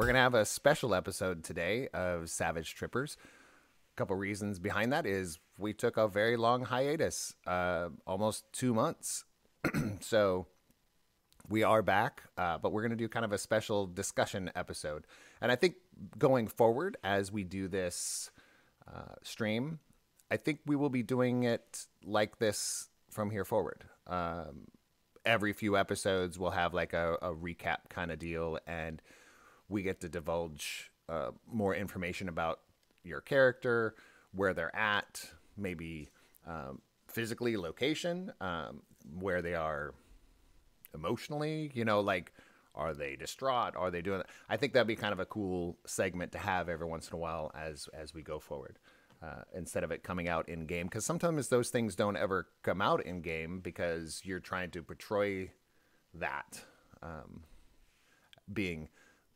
we're gonna have a special episode today of Savage Trippers. A couple reasons behind that is we took a very long hiatus, uh, almost two months. so we are back, uh, but we're gonna do kind of a special discussion episode. And I think going forward, as we do this uh, stream, I think we will be doing it like this from here forward. Um, every few episodes, we'll have like a, a recap kind of deal, and we get to divulge uh, more information about your character, where they're at, maybe um, physically, location, um, where they are emotionally, you know, like are they distraught? Are they doing? I think that'd be kind of a cool segment to have every once in a while as as we go forward uh, instead of it coming out in game. Because sometimes those things don't ever come out in game because you're trying to portray that um, being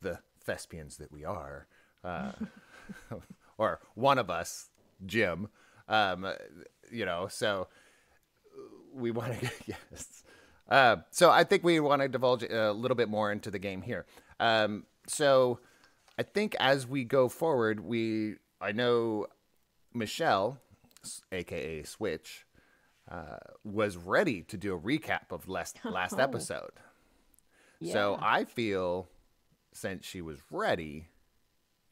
the thespians that we are, uh, or one of us, Jim. Um, you know, so we want to yes. Uh, so I think we want to divulge a little bit more into the game here. Um, so I think as we go forward, we I know Michelle, aka Switch, uh, was ready to do a recap of last last oh. episode. Yeah. So I feel since she was ready,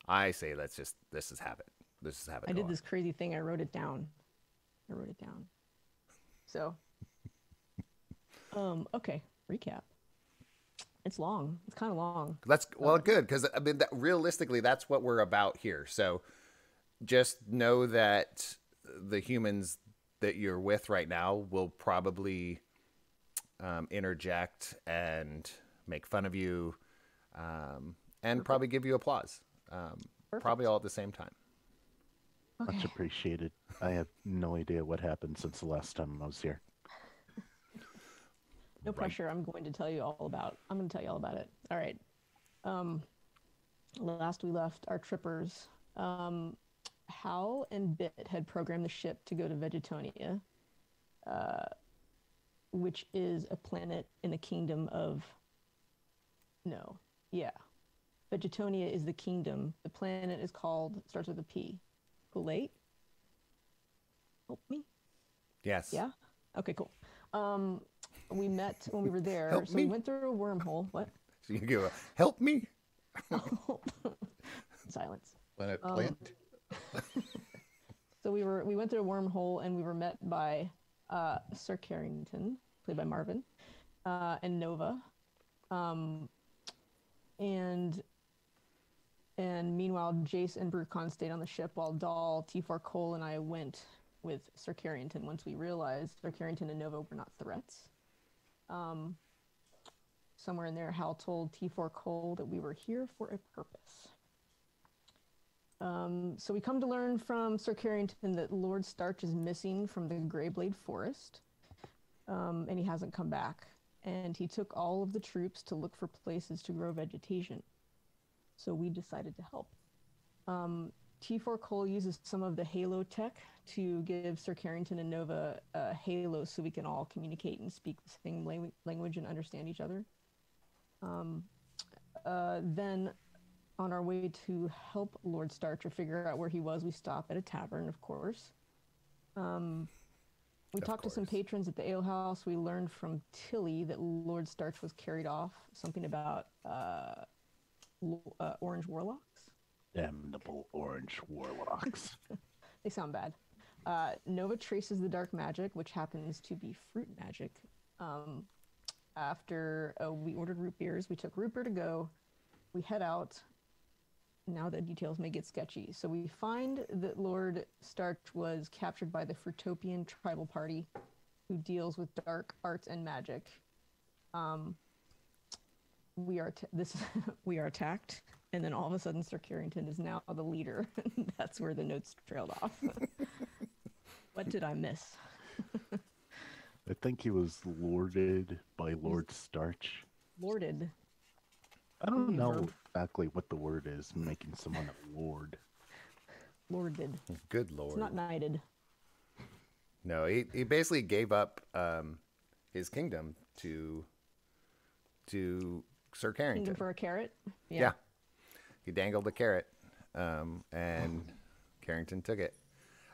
I say let's just let's just have it. Let's just have it. I did this crazy thing. I wrote it down. I wrote it down. So, um, okay, recap. It's long. It's kind of long. That's well, good because I mean, that, realistically, that's what we're about here. So, just know that the humans that you're with right now will probably um, interject and make fun of you um, and Perfect. probably give you applause. Um, probably all at the same time. Okay. Much appreciated. I have no idea what happened since the last time I was here. no right. pressure. I'm going to tell you all about. I'm going to tell you all about it. All right. Um, last we left our trippers. Um, Hal and Bit had programmed the ship to go to Vegetonia, uh, which is a planet in the kingdom of. No, yeah. Vegetonia is the kingdom. The planet is called, starts with a P. Late? Help me? Yes. Yeah? Okay, cool. Um, we met when we were there. Help so me. we went through a wormhole. What? So you go, help me? Silence. Planet um, plant? so we were we went through a wormhole and we were met by uh, Sir Carrington, played by Marvin, uh, and Nova, um, and and meanwhile Jace and Brucon stayed on the ship while Dahl, T4 Cole, and I went with Sir Carrington once we realized Sir Carrington and Nova were not threats. Um, somewhere in there, Hal told T4 Cole that we were here for a purpose. Um, so we come to learn from Sir Carrington that Lord Starch is missing from the Greyblade Forest, um, and he hasn't come back. And he took all of the troops to look for places to grow vegetation. So we decided to help. Um, T4 Cole uses some of the Halo tech to give Sir Carrington and Nova a Halo so we can all communicate and speak the same la- language and understand each other. Um, uh, then on our way to help Lord Starcher figure out where he was, we stop at a tavern, of course. Um, we of talked course. to some patrons at the ale house. We learned from Tilly that Lord Starch was carried off. Something about uh, uh, orange warlocks. Damnable orange warlocks. they sound bad. Uh, Nova traces the dark magic, which happens to be fruit magic. Um, after uh, we ordered root beers, we took root beer to go. We head out now the details may get sketchy. So we find that Lord Starch was captured by the Fruitopian tribal party who deals with dark arts and magic. Um, we are t- this we are attacked, and then all of a sudden, Sir Carrington is now the leader. That's where the notes trailed off. what did I miss? I think he was lorded by Lord Starch. Lorded. I don't know exactly what the word is, making someone a lord. Lorded. Good lord. It's not knighted. No, he, he basically gave up um, his kingdom to to Sir Carrington. Kingdom for a carrot. Yeah. yeah. he dangled a carrot, um, and Carrington took it.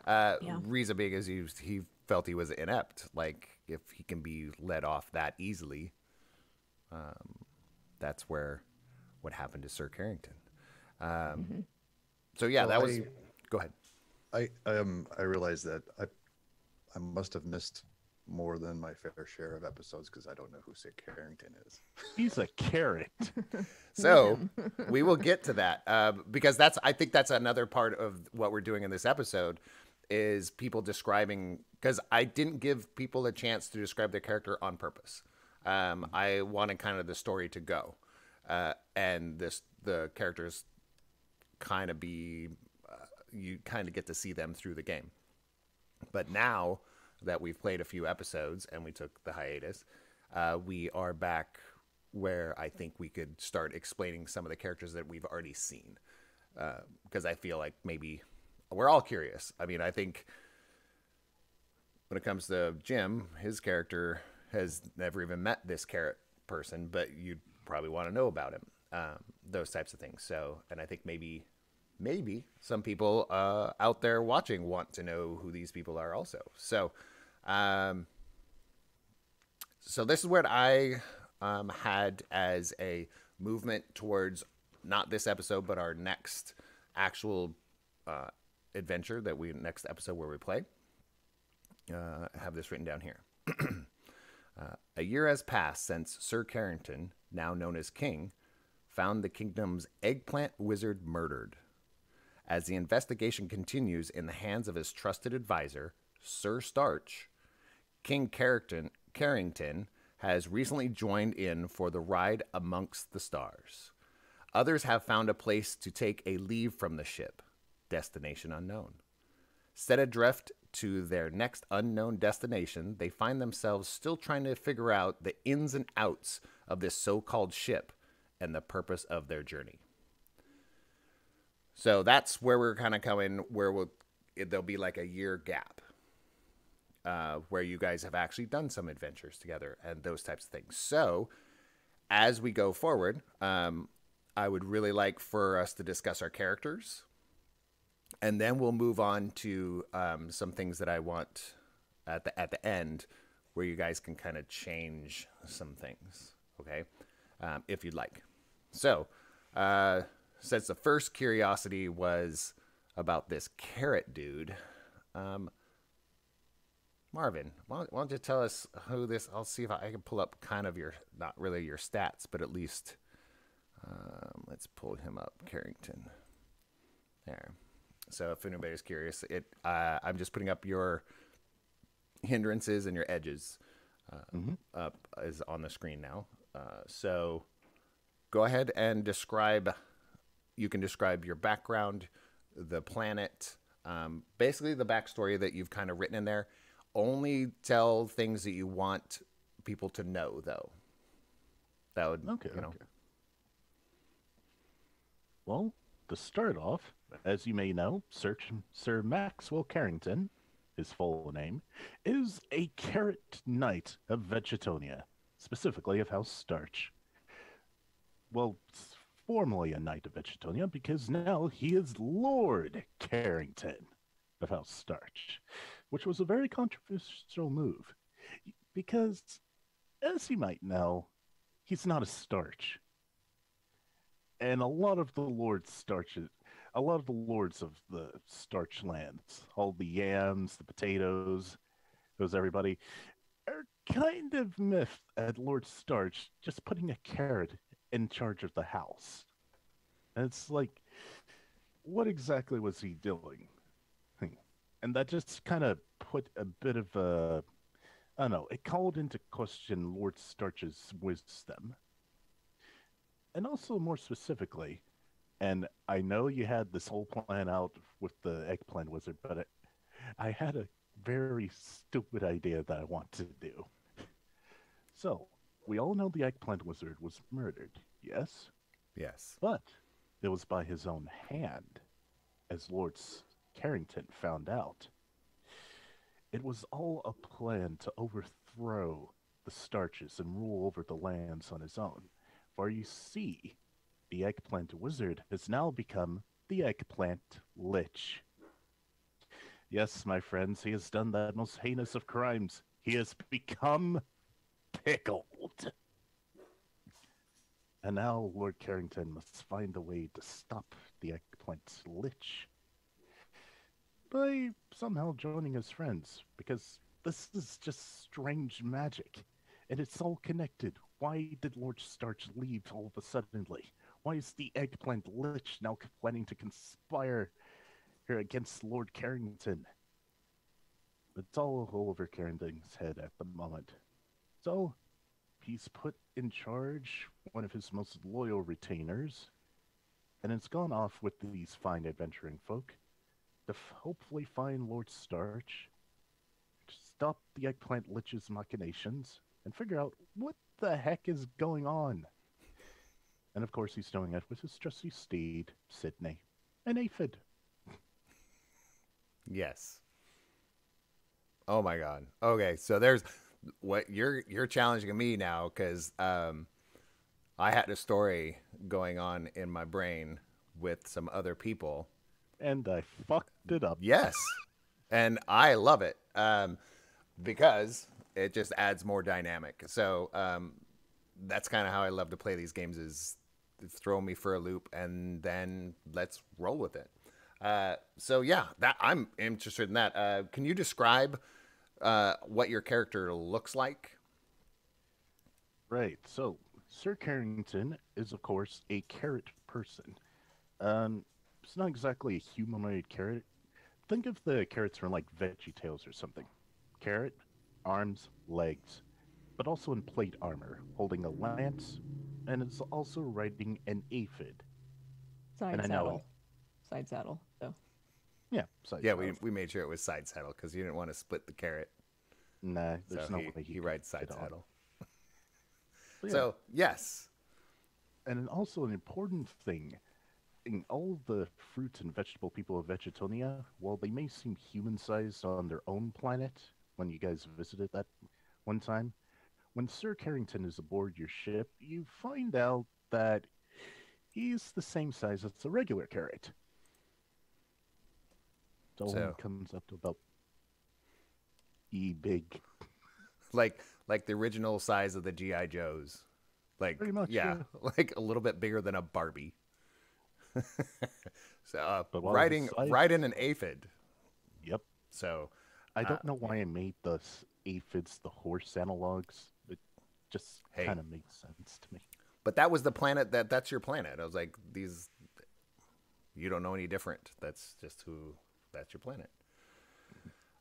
Uh, Yeah. Reason being is he, he felt he was inept. Like if he can be let off that easily, um, that's where what happened to Sir Carrington. Um, So yeah, Well, that was. I- Go ahead. I um I realized that I I must have missed more than my fair share of episodes because I don't know who Sir Carrington is. He's a carrot. So we will get to that um, because that's I think that's another part of what we're doing in this episode is people describing because I didn't give people a chance to describe their character on purpose. Um, I wanted kind of the story to go, uh, and this the characters kind of be uh, you kind of get to see them through the game. But now that we've played a few episodes and we took the hiatus, uh, we are back where I think we could start explaining some of the characters that we've already seen. Because I feel like maybe we're all curious. I mean, I think when it comes to Jim, his character has never even met this carrot person, but you'd probably want to know about him. Um, those types of things. So, and I think maybe, maybe some people uh, out there watching want to know who these people are also. So, um, so this is what I um, had as a movement towards not this episode, but our next actual uh, adventure that we next episode where we play. Uh, have this written down here. a year has passed since Sir Carrington, now known as King, found the kingdom's eggplant wizard murdered. As the investigation continues in the hands of his trusted advisor, Sir Starch, King Carrington, Carrington has recently joined in for the ride amongst the stars. Others have found a place to take a leave from the ship, destination unknown. Set adrift to their next unknown destination, they find themselves still trying to figure out the ins and outs of this so called ship and the purpose of their journey. So that's where we're kind of coming, where we'll, it, there'll be like a year gap uh, where you guys have actually done some adventures together and those types of things. So as we go forward, um, I would really like for us to discuss our characters, and then we'll move on to um, some things that I want at the at the end, where you guys can kind of change some things. Okay, um, if you'd like. So, uh, since the first curiosity was about this carrot dude, um, Marvin, why don't, why don't you tell us who this? I'll see if I, I can pull up kind of your not really your stats, but at least um, let's pull him up, Carrington. There. So if anybody's curious, it uh, I'm just putting up your hindrances and your edges uh, up is on the screen now. Uh, so go ahead and describe. You can describe your background, the planet, um, basically the backstory that you've kind of written in there. Only tell things that you want people to know, though. That would, Okay, you know, okay. Well, to start off, as you may know, Sir, Sir Maxwell Carrington, his full name, is a carrot knight of Vegetonia, specifically of House Starch. Well, formerly a knight of Vegetonia because now he is Lord Carrington of House Starch, which was a very controversial move because, as you might know, he's not a starch and a lot of the lords starches a lot of the lords of the starch lands all the yams the potatoes those everybody are kind of miffed at lord starch just putting a carrot in charge of the house. And it's like what exactly was he doing? Hmm. and that just kind of put a bit of a i don't know it called into question lord starch's wisdom. And also more specifically, and I know you had this whole plan out with the eggplant wizard, but I, I had a very stupid idea that I want to do. So, we all know the eggplant wizard was murdered, yes? yes. But it was by his own hand, as Lord Carrington found out. It was all a plan to overthrow the starches and rule over the lands on his own. For you see, the eggplant wizard has now become the eggplant lich. Yes, my friends, he has done that most heinous of crimes. He has become pickled. And now Lord Carrington must find a way to stop the eggplant lich by somehow joining his friends, because this is just strange magic. And it's all connected. Why did Lord Starch leave all of a suddenly? Why is the eggplant lich now planning to conspire here against Lord Carrington? It's all over Carrington's head at the moment. So, he's put in charge one of his most loyal retainers, and it's gone off with these fine adventuring folk to f- hopefully find Lord Starch, stop the eggplant lich's machinations, and figure out what the heck is going on. And of course, he's doing it with his trusty steed, Sydney, an aphid. Yes. Oh my god. Okay, so there's what you're you're challenging me now because um, I had a story going on in my brain with some other people. And I fucked it up. Yes, and I love it um, because it just adds more dynamic. So um, that's kind of how I love to play these games: is throw me for a loop and then let's roll with it. Uh, so yeah, that I'm interested in that. Uh, can you describe uh, what your character looks like? Right. So, Sir Carrington is, of course, a carrot person. Um, it's not exactly a humanoid carrot. Think of the carrots from like Veggie Tales or something. Carrot, arms, legs, but also in plate armor, holding a lance, and is also riding an aphid. Side And I know- saddle. Side saddle. So Yeah. side Yeah, we, saddle. we made sure it was side saddle because you didn't want to split the carrot. Nah, there's so no he, way he could rides side saddle. Yeah. So yes, and also an important thing in all the fruit and vegetable people of Vegetonia, while they may seem human sized on their own planet when you guys visited that one time, when Sir Carrington is aboard your ship, you find out that he's the same size as a regular carrot. It only So- comes up to about e big. like like the original size of the GI Joes, like Pretty much, yeah, like a little bit bigger than a Barbie. so uh, But riding riding an aphid. Yep. So I Uh, don't know why I made the aphids the horse analogs. It just Hey. kind of makes sense to me. But that was the planet that that's your planet. I was like, these, you don't know any different. That's just who, that's your planet.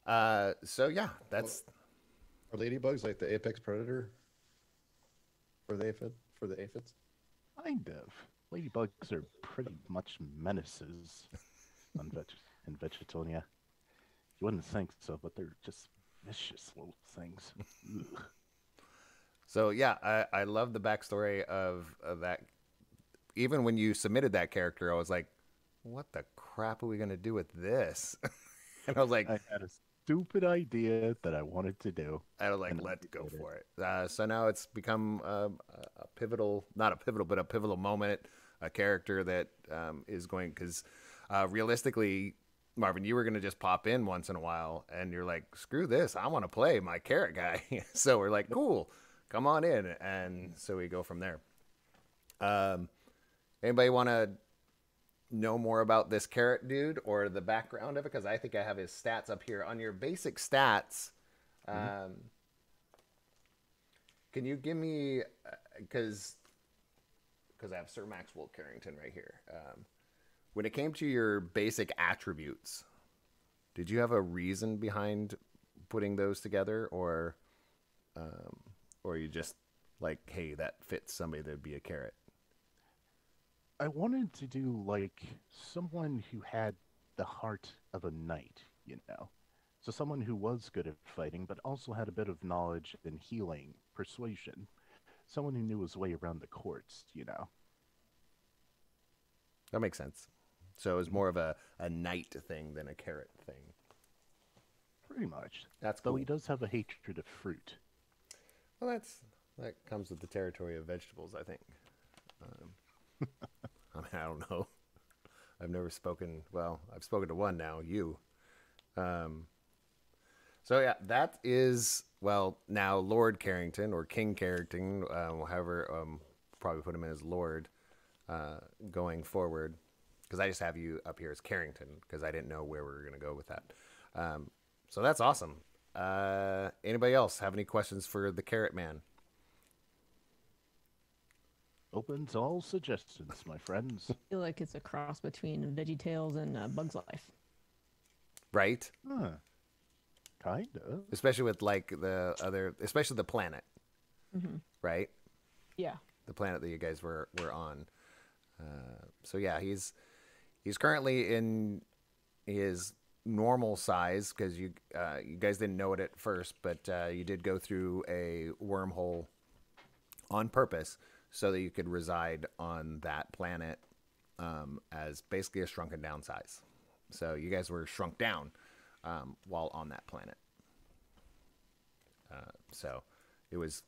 Uh, so yeah, that's Are ladybugs like the apex predator for the aphid for the aphids? Kind of. Ladybugs are pretty much menaces on veg- in Vegetonia. You wouldn't think so, but they're just vicious little things. So yeah. I I love the backstory of, of that. Even when you submitted that character, I was like, what the crap are we gonna do with this? and I was like, I had a stupid idea that I wanted to do. I was like, And let's go did it. for it. Uh, so now it's become um, a, a pivotal, not a pivotal, but a pivotal moment. A character that um, is going because uh, realistically, Marvin, you were going to just pop in once in a while, and you're like, screw this, I want to play my carrot guy. so we're like, cool, come on in, and so we go from there. Um, anybody want to know more about this carrot dude or the background of it? Because I think I have his stats up here on your basic stats. Um, can you give me because because I have Sir Maxwell Carrington right here. Um, when it came to your basic attributes, did you have a reason behind putting those together, or um, or you just like, hey, that fits somebody that'd be a carrot? I wanted to do like someone who had the heart of a knight, you know. So someone who was good at fighting, but also had a bit of knowledge in healing, persuasion. Someone who knew his way around the courts, you know. That makes sense. So it was more of a, a knight thing than a carrot thing. Pretty much. That's Though cool. he does have a hatred of fruit. Well, that's that comes with the territory of vegetables, I think. Um, I mean, I don't know. I've never spoken. Well, I've spoken to one now. You. Um. So yeah, that is well now Lord Carrington or King Carrington, um, however, um, probably put him in as Lord, uh, going forward, because I just have you up here as Carrington because I didn't know where we were gonna go with that. Um, so that's awesome. Uh, anybody else have any questions for the Carrot Man? Opens to all suggestions, my friends. I feel like it's a cross between Veggie Tales and uh, Bug's Life. Right, Huh. Kinda. especially with like the other, especially the planet, right? Yeah. the planet that you guys were were on. Uh, so yeah, he's he's currently in his normal size because you uh, you guys didn't know it at first, but uh, you did go through a wormhole on purpose so that you could reside on that planet um, as basically a shrunken down size. So you guys were shrunk down um, while on that planet. Uh, so it was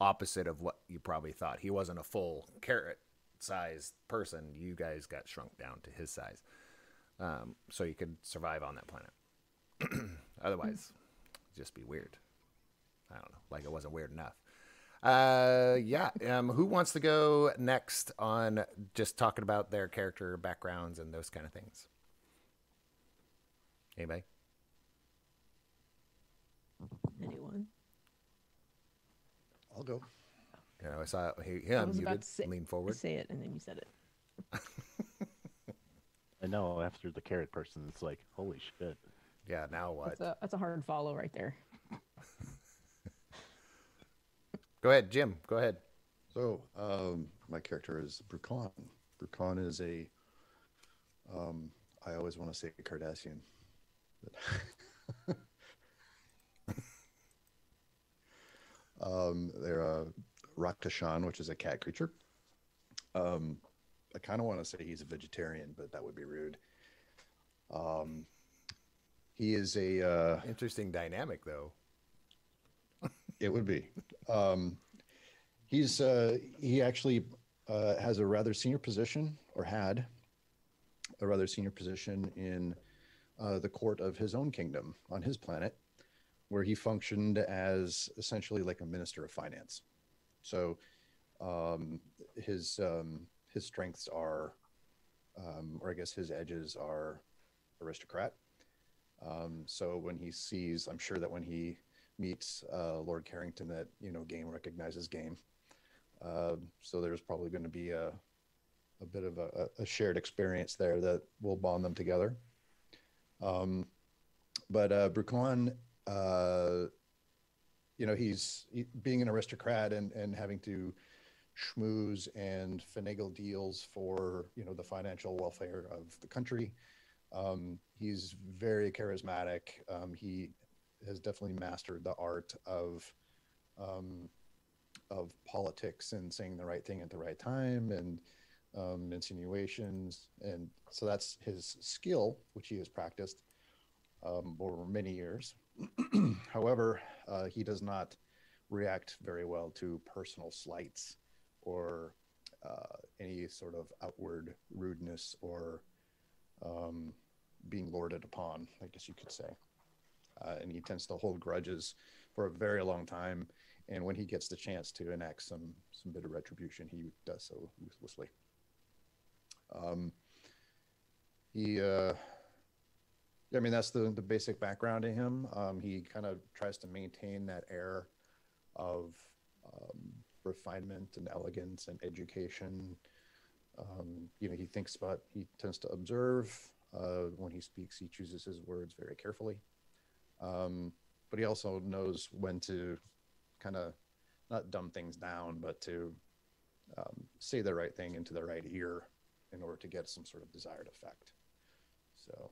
opposite of what you probably thought. He wasn't a full carrot sized person. You guys got shrunk down to his size. Um, so you could survive on that planet. Otherwise, it'd just be weird. I don't know. Like it wasn't weird enough. Uh, yeah. Um, who wants to go next on just talking about their character backgrounds and those kind of things? Anybody? Anyone? I'll go. You know, I saw he, he I was about unmuted, to say, lean forward. say it, and then you said it. I know after the carrot person, it's like, holy shit. Yeah. Now what? That's a that's a hard follow right there. Go ahead, Jim. Go ahead. So, um, my character is Brucon. Brucon is a, um, I always want to say Cardassian. But um, they're a Rakashan, which is a cat creature. Um, I kind of want to say he's a vegetarian, but that would be rude. Um, he is a, uh, Interesting dynamic, though. It would be. Um, he's uh, he actually uh, has a rather senior position, or had a rather senior position in uh, the court of his own kingdom on his planet, where he functioned as essentially like a minister of finance. So um, his um, his strengths are, um, or I guess his edges are, aristocrat. Um, so when he sees, I'm sure that when he meets uh, Lord Carrington, that you know, game recognizes game. Uh, so there's probably going to be a a bit of a, a shared experience there that will bond them together. Um, but uh, Brucon, uh, you know, he's he, being an aristocrat and and having to schmooze and finagle deals for you know the financial welfare of the country. Um, he's very charismatic. Um, he has definitely mastered the art of um, of politics and saying the right thing at the right time and um, insinuations, and so that's his skill, which he has practiced um, over many years. However, uh, he does not react very well to personal slights or uh, any sort of outward rudeness or um, being lorded upon, I guess you could say. Uh, and he tends to hold grudges for a very long time. And when he gets the chance to enact some some bit of retribution, he does so ruthlessly. Um, he, uh, I mean, that's the the basic background to him. Um, he kind of tries to maintain that air of um, refinement and elegance and education. Um, you know, he thinks about, he tends to observe. Uh, when he speaks, he chooses his words very carefully. Um, but he also knows when to kind of not dumb things down, but to um, say the right thing into the right ear in order to get some sort of desired effect. So,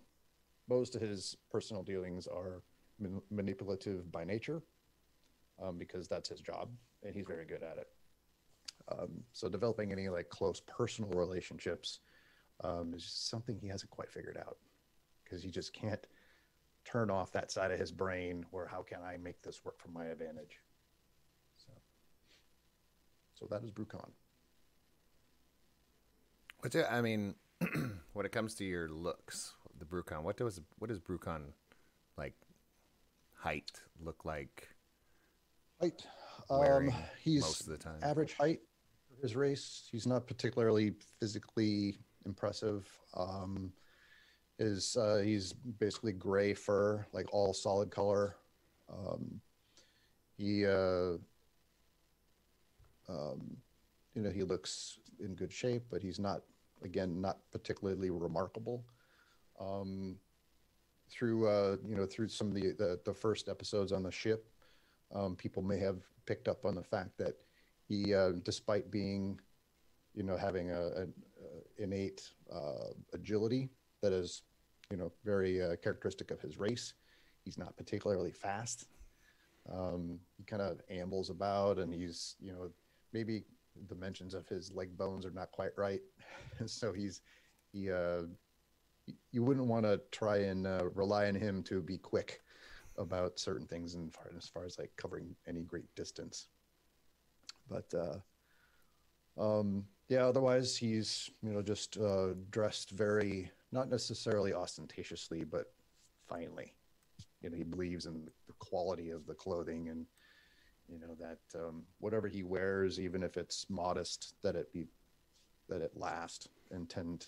most of his personal dealings are man- manipulative by nature um, because that's his job and he's very good at it. Um, so, developing any like close personal relationships um, is something he hasn't quite figured out because he just can't turn off that side of his brain where how can I make this work for my advantage? So, so that is Brucon. What's it? I mean, when it comes to your looks, the Brucon, what does what does Brucon like height look like? Height. Wearing Um, he's most of the time. average height for his race. He's not particularly physically impressive. Um, is uh, he's basically gray fur, like all solid color. Um, he, uh, um, you know, he looks in good shape, but he's not, again, not particularly remarkable. Um, through, uh, you know, through some of the, the the first episodes on the ship, um, people may have picked up on the fact that he, uh, despite being, you know, having a, a, a innate uh, agility that is, you know, very uh, characteristic of his race, he's not particularly fast. Um, he kind of ambles about, and he's, you know, maybe the mentions of his leg bones are not quite right, so he's he. Uh, you wouldn't want to try and uh, rely on him to be quick about certain things and far, as far as like covering any great distance. But uh, um, yeah, otherwise he's you know just uh, dressed very not necessarily ostentatiously, but finely. You know, he believes in the quality of the clothing and you know that um, whatever he wears, even if it's modest, that it be that it last and tend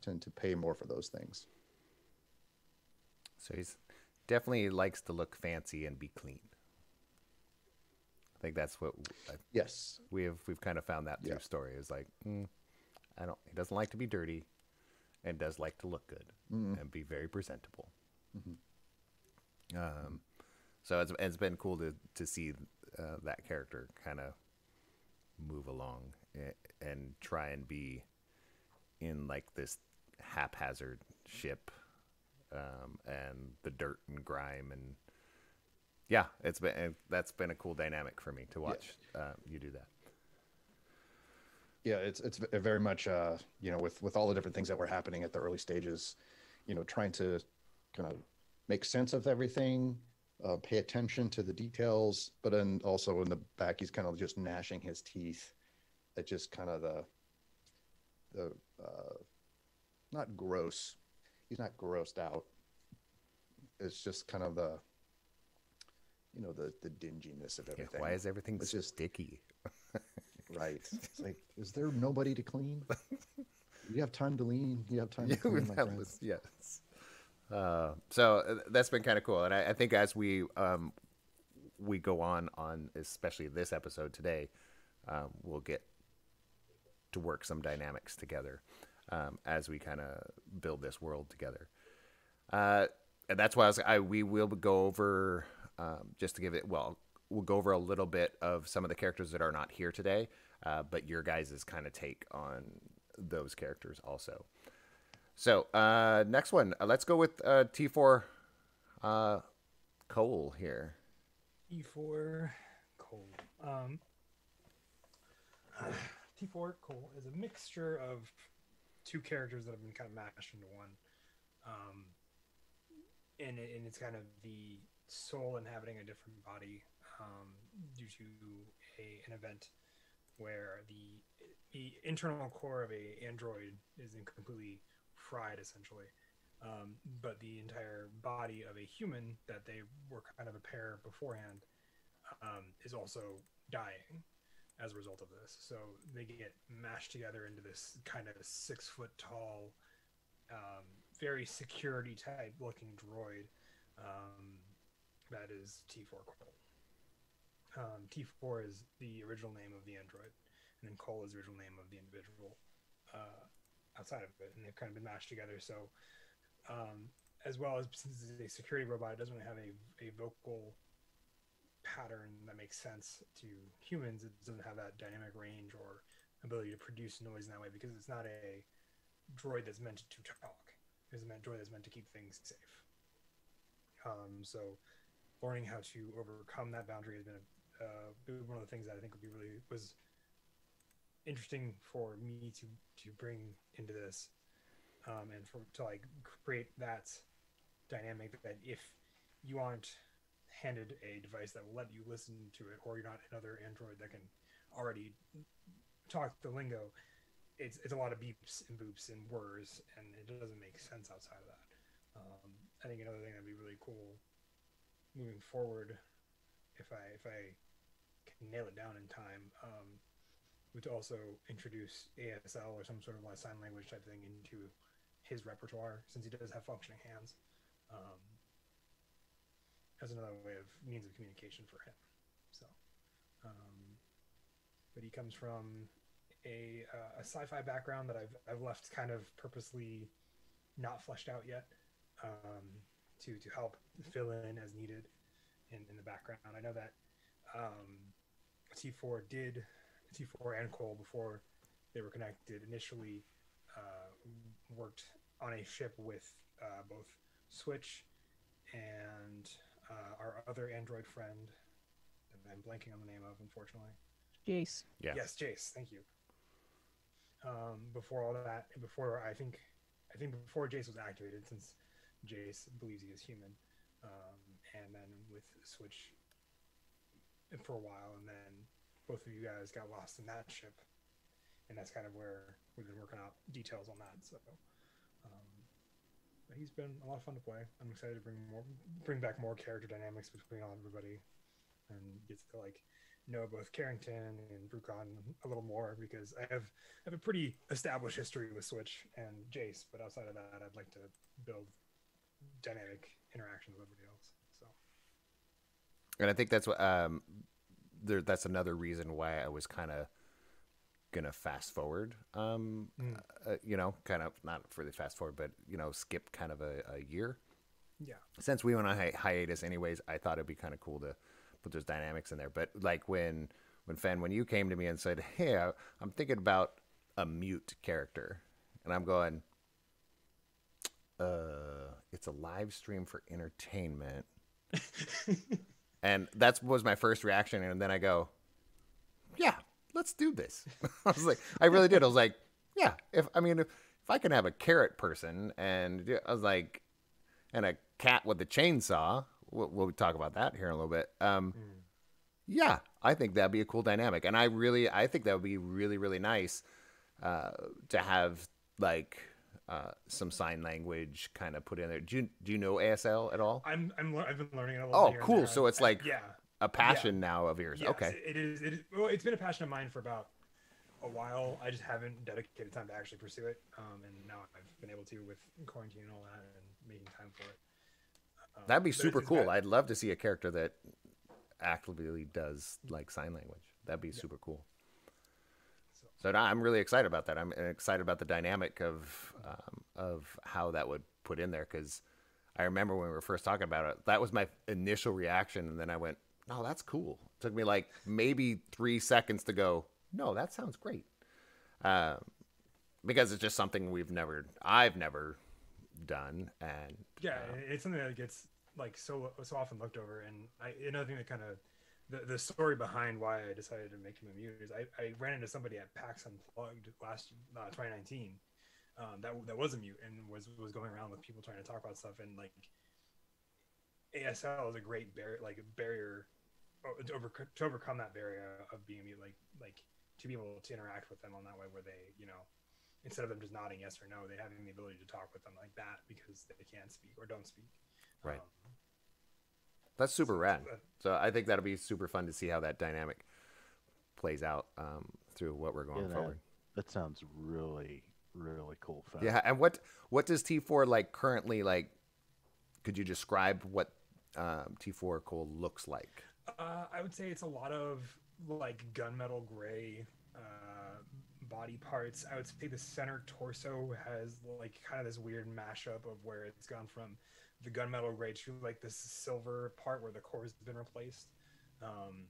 tend to pay more for those things. So he's definitely likes to look fancy and be clean. I think that's what I- Yes, we have. We've kind of found that through Yeah. story is like, mm, I don't. He doesn't like to be dirty, and does like to look good and be very presentable. Um, so it's it's been cool to to see uh, that character kind of move along a- and try and be in like this haphazard ship um, and the dirt and grime and yeah, it's been that's been a cool dynamic for me to watch uh, you do that. yeah, it's it's very much uh, you know with with all the different things that were happening at the early stages, you know, trying to kind of make sense of everything, uh, pay attention to the details, but then also in the back he's kind of just gnashing his teeth at just kind of the the uh, not gross. He's not grossed out. It's just kind of the you know the the dinginess of Yeah, everything. why is everything It's just- sticky? Right. It's like, is there nobody to clean? You have time to lean. You have time to Yeah, clean, we've my had friend. this- yes. Uh, so uh, that's been kind of cool, and I, I think as we um, we go on on especially this episode today, um, we'll get to work some dynamics together um, as we kind of build this world together. Uh, and that's why I was I we will go over um, just to give it well we'll go over a little bit of some of the characters that are not here today, uh, but your guys' kind of take on those characters also. So uh, next one, uh, let's go with uh, T4 uh, Cole here. T4 Cole. Um, T4 Cole is a mixture of two characters that have been kind of mashed into one. Um, and, and it's kind of the soul inhabiting a different body um, due to a, an event where the, the internal core of a android is completely fried essentially um, but the entire body of a human that they were kind of a pair beforehand um, is also dying as a result of this. So they get mashed together into this kind of six foot tall, um, very security type looking droid um, that is T4 Cole. Um, T4 is the original name of the android, and then Cole is the original name of the individual uh, outside of it, and they've kind of been mashed together. So um, as well as since it's a security robot, it doesn't really have a, a vocal pattern that makes sense to humans. It doesn't have that dynamic range or ability to produce noise in that way because it's not a droid that's meant to talk. It's a droid that's meant to keep things safe. Um, so learning how to overcome that boundary has been a, uh, one of the things that I think would be really was interesting for me to to bring into this um, and for to like create that dynamic that if you aren't handed a device that will let you listen to it or you're not another android that can already talk the lingo it's it's a lot of beeps and boops and whirs, and it doesn't make sense outside of that. Um, I think another thing that'd be really cool moving forward, if I if I can nail it down in time, um, would also introduce ASL or some sort of like sign language type thing into his repertoire, since he does have functioning hands. Um, as another way of means of communication for him. So, um, but he comes from a, uh, a sci-fi background that I've I've left kind of purposely not fleshed out yet um, to to help fill in as needed in, in the background. I know that um, T4 did T4 and Cole before they were connected initially uh, worked on a ship with uh, both Switch and uh, our other android friend that I'm blanking on the name of, unfortunately. Jace. Yeah. Yes, Jace. Thank you. Um, before all that, before I think, I think before Jace was activated, since Jace believes he is human, um, and then with Switch for a while, and then both of you guys got lost in that ship, and that's kind of where we've been working out details on that. So, but he's been a lot of fun to play. I'm excited to bring more, bring back more character dynamics between all everybody, and get to like know both Carrington and Brucon a little more because I have I have a pretty established history with Switch and Jace, but outside of that, I'd like to build dynamic interactions with everybody else. So And I think that's what um, there. That's another reason why I was kind of gonna fast forward. Um, Mm. uh, you know, kind of not for the fast forward, but you know, skip kind of a, a year. yeah, Since we went on hi- hiatus, anyways, I thought it'd be kind of cool to put those dynamics in there. But like when when Fen, when you came to me and said, "Hey, I, I'm thinking about a mute character," and I'm going, "Uh, it's a live stream for entertainment." and that was my first reaction and then i go yeah let's do this i was like i really did i was like yeah if i mean if, if i can have a carrot person and i was like and a cat with a chainsaw we'll, we'll talk about that here in a little bit um yeah i think that'd be a cool dynamic and i really i think that would be really really nice uh to have like uh, some sign language kind of put in there. Do you do you know ASL at all? I'm I'm I've been learning it a little. Oh, bit here and cool. So it's I- like yeah, a passion now of yours. yes, okay. It is. It is. Well, it's been a passion of mine for about a while. I just haven't dedicated time to actually pursue it. Um, and now I've been able to with quarantine and all that, and making time for it. Um, That'd be super cool. got- I'd love to see a character that actively does like sign language. That'd be super cool. So- So now I'm really excited about that. I'm excited about the dynamic of um, of how that would put in there because I remember when we were first talking about it, that was my initial reaction, and then I went, "No, that's cool." It took me like maybe three seconds to go, "No, that sounds great," um, because it's just something we've never, I've never done, and yeah, it's something that gets like so so often looked over. And I, another thing that kind of the, the story behind why I decided to make him a mute is I, I ran into somebody at PAX Unplugged last uh, 2019 um, that that was a mute and was was going around with people trying to talk about stuff and like ASL is a great barrier like barrier to, over, to overcome that barrier of being like like to be able to interact with them on that way where they you know instead of them just nodding yes or no they having the ability to talk with them like that because they can't speak or don't speak Right. Um, That's super so- rad. uh, So I think that'll be super fun to see how that dynamic plays out um, through what we're going Yeah, forward. that sounds really, really cool. Fab. Yeah, and what what does T4 like currently like? Could you describe what um, T4 Cole looks like? Uh, I would say it's a lot of like gunmetal gray uh, body parts. I would say the center torso has like kind of this weird mashup of where it's gone from the gunmetal gray to like this silver part where the core has been replaced. Um,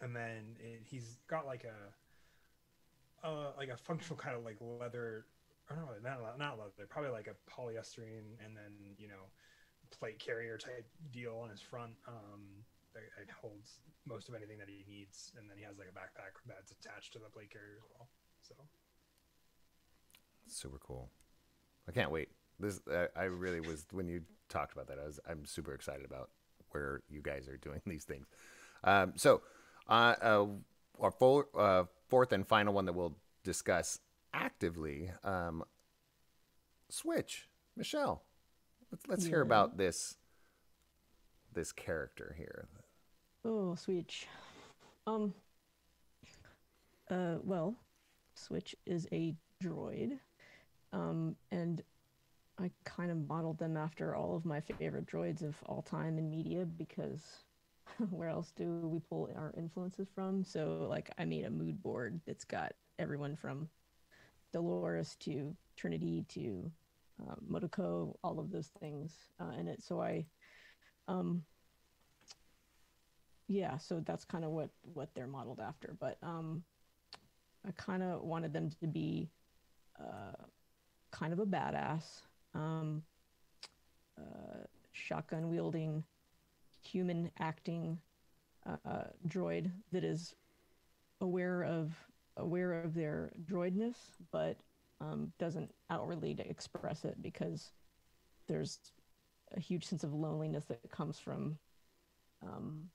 and then it, he's got like a uh, like a functional kind of like leather or no, not, le- not leather, probably like a polyester and then you know plate carrier type deal on his front um, that, that holds most of anything that he needs, and then he has like a backpack that's attached to the plate carrier as well. So Super cool. I can't wait. This uh, I really was when you talked about that. I was I'm super excited about where you guys are doing these things. Um, so, uh, uh, our full, uh, fourth and final one that we'll discuss actively. Um, Switch, Michelle, let's let's hear about this this character here. Oh, Switch. Um. Uh. Well, Switch is a droid, um, and I kind of modeled them after all of my favorite droids of all time in media because where else do we pull our influences from? So, like, I made a mood board that's got everyone from Dolores to Trinity to uh, Motoko, all of those things uh, in it. So I, um, yeah so that's kind of what what they're modeled after but um i kind of wanted them to be uh kind of a badass um uh shotgun wielding human acting uh droid that is aware of aware of their droidness but um doesn't outwardly express it because there's a huge sense of loneliness that comes from um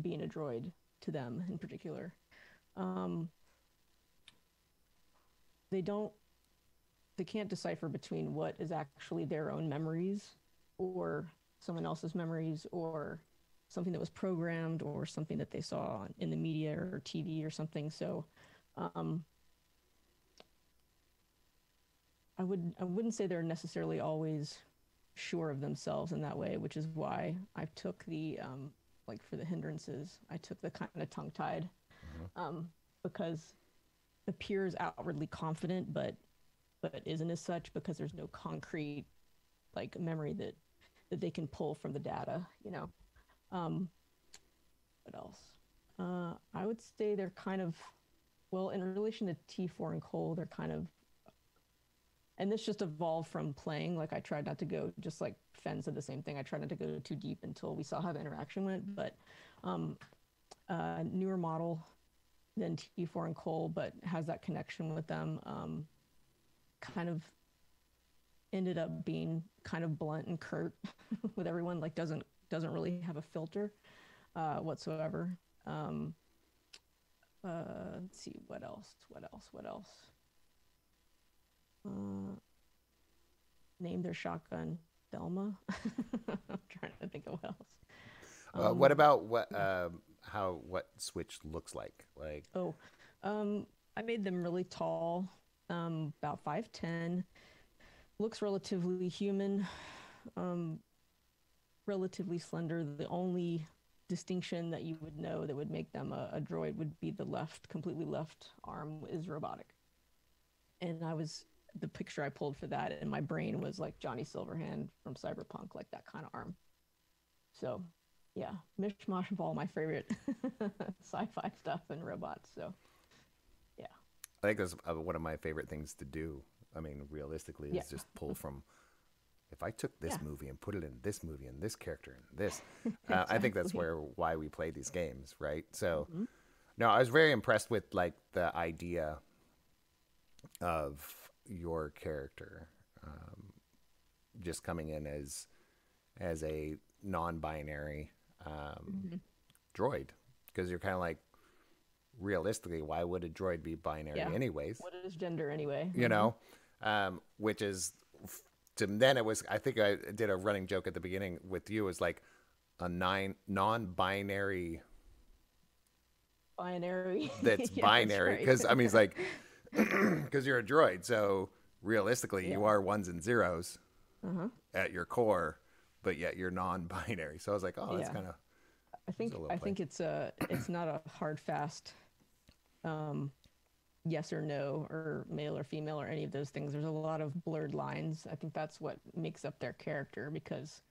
being a droid to them in particular. Um, they don't, they can't decipher between what is actually their own memories or someone else's memories or something that was programmed or something that they saw in the media or TV or something. So, um, I would I wouldn't say they're necessarily always sure of themselves in that way, which is why I took the um, like for the hindrances, I took the kind of tongue tied um, because appears outwardly confident, but but isn't as such because there's no concrete like memory that that they can pull from the data. You know, um, what else? Uh, I would say they're kind of well in relation to T4 and Cole. They're kind of and this just evolved from playing. Like I tried not to go just like fenn said the same thing. I tried not to go too deep until we saw how the interaction went. But um, uh, newer model than T4 and Cole, but has that connection with them. Um, kind of ended up being kind of blunt and curt with everyone. Like doesn't doesn't really have a filter uh, whatsoever. Um, uh, let's see what else. What else? What else? Uh, name their shotgun Delma. I'm trying to think of what else. Uh, Um, what about what um, how what Switch looks like? Like Oh, um, I made them really tall, um, about five ten. Looks relatively human, um, relatively slender. The only distinction that you would know that would make them a, a droid would be the left, completely left arm is robotic. And I was the picture I pulled for that in my brain was like Johnny Silverhand from Cyberpunk, like that kind of arm. So, yeah, mishmash of all my favorite sci-fi stuff and robots. So, yeah. I think that's uh, one of my favorite things to do. I mean, realistically, Yeah. is just pull from. If I took this Yeah. movie and put it in this movie and this character and this, uh, I think that's where why we play these games, right? So, Mhm. no, I was very impressed with like the idea of your character, um, just coming in as as a non-binary um, Mhm. droid, because you're kind of like, realistically, why would a droid be binary Yeah. anyways? what is gender anyway? you know um which is to then it was i think i did a running joke at the beginning with you is like a nine non-binary binary. that's Yeah, binary right. because i mean it's like because you're a droid so realistically you are ones and zeros uh-huh. at your core but yet you're non-binary so i was like oh that's Yeah. kind of I think I play. think it's a it's not a hard fast um yes or no or male or female or any of those things. There's a lot of blurred lines. I think that's what makes up their character because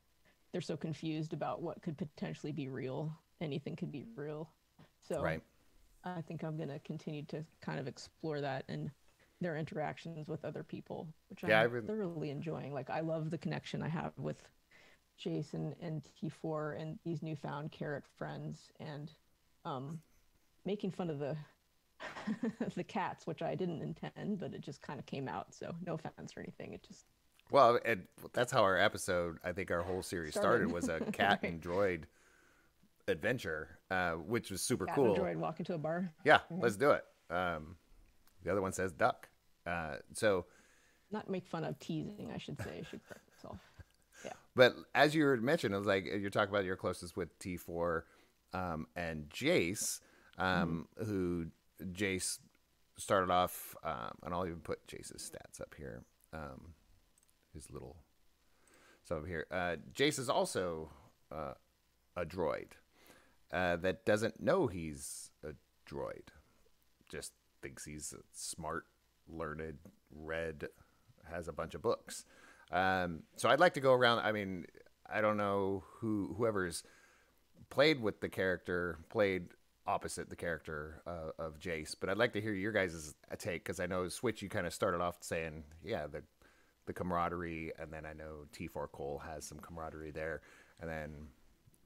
they're so confused about what could potentially be real. Anything could be real. So right I think I'm going to continue to kind of explore that and their interactions with other people, which Yeah, I'm thoroughly enjoying. Like I love the connection I have with Jason and T4 and these newfound carrot friends and um, making fun of the the cats, which I didn't intend, but it just kind of came out. So no offense or anything. It just well and that's how our episode i think our whole series started, Started. was a cat and droid adventure uh which was super cat cool and a droid walk into a bar. Yeah, let's do it. Um, The other one says duck. Uh, so, Not make fun of teasing, I should say. I should correct myself. Yeah. but as you were mentioning, it was like you're talking about your closest with T4 um, and Jace, um, who Jace started off, um, and I'll even put Jace's stats up here. Um, his little so up here. Uh, Jace is also uh, a droid uh, that doesn't know he's a droid, just thinks he's smart, learned, read, has a bunch of books. Um, so I'd like to go around. I mean, I don't know who whoever's played with the character, played opposite the character uh, of Jace, but I'd like to hear your guys' take because I know Switch. You kind of started off saying, yeah, the the camaraderie, and then I know T4 Cole has some camaraderie there, and then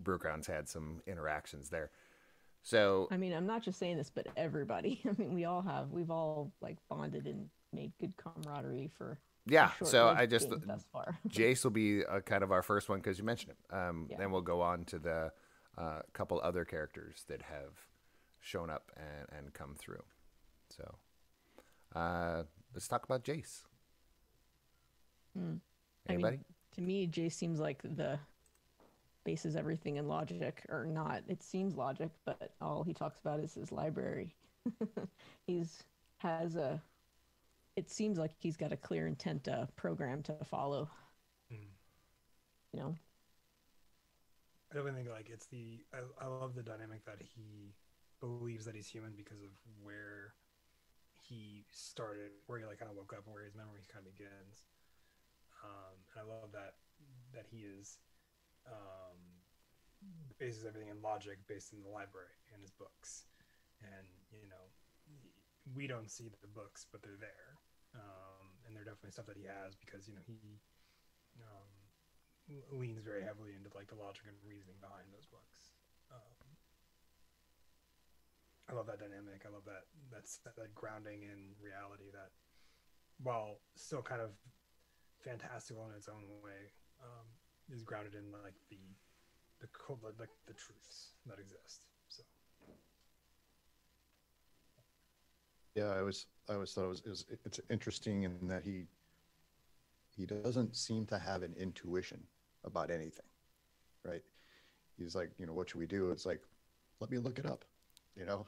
Brewgrounds had some interactions there. So I mean, I'm not just saying this, but everybody. I mean, we all have. We've all like bonded and made good camaraderie for. yeah, so I just thus far. Jace will be uh, kind of our first one because you mentioned him. Um, Yeah. Then we'll go on to the uh, couple other characters that have shown up and, and come through. So uh, let's talk about Jace. I mean, Anybody? to me, Jace seems like the bases everything in logic, or not. It seems logic, but all he talks about is his library. he's has a. It seems like he's got a clear intent uh, program to follow. Hmm. You know, I definitely think like it's the I, I love the dynamic that he believes that he's human because of where he started, where he like kind of woke up, and where his memory kind of begins. Um, and I love that that he is um, bases everything in logic, based in the library and his books, and you know we don't see the books, but they're there, um, and they're definitely stuff that he has because you know he. Um, leans very heavily into like the logic and reasoning behind those books. Um, I love that dynamic. I love that that's that, grounding in reality that, while still kind of fantastical in its own way, um, is grounded in like the the co- like the truths that exist. So Yeah, I was I always thought it was, it was it's interesting in that he he doesn't seem to have an intuition about anything, right? He's like, you know, what should we do? It's like, let me look it up, you know.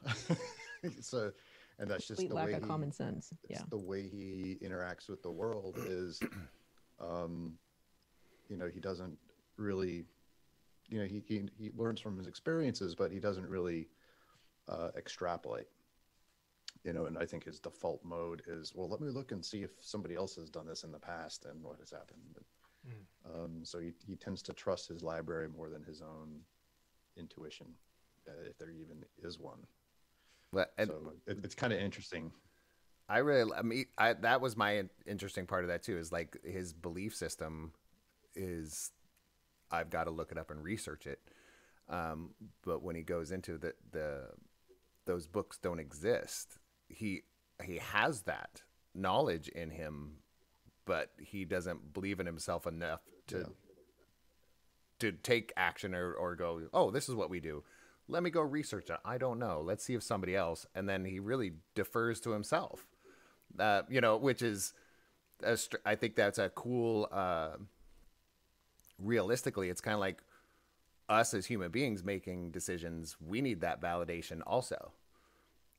so, and that's just complete the lack way of he, common sense. Yeah. the way he interacts with the world is um you know he doesn't really you know he he, he learns from his experiences but he doesn't really uh extrapolate you know and i think his default mode is well let me look and see if somebody else has done this in the past and what has happened. Um so he, he tends to trust his library more than his own intuition uh, if there even is one. But, and so it, it's kind of interesting. I really, I mean, I, that was my interesting part of that too. Is like his belief system is, I've got to look it up and research it. Um, but when he goes into the the those books don't exist, he he has that knowledge in him, but he doesn't believe in himself enough to Yeah. to take action or, or go, oh, this is what we do. Let me go research it. I don't know. Let's see if somebody else. And then he really defers to himself, uh, you know, which is, a str- I think that's a cool, uh, realistically, it's kind of like us as human beings making decisions. We need that validation also.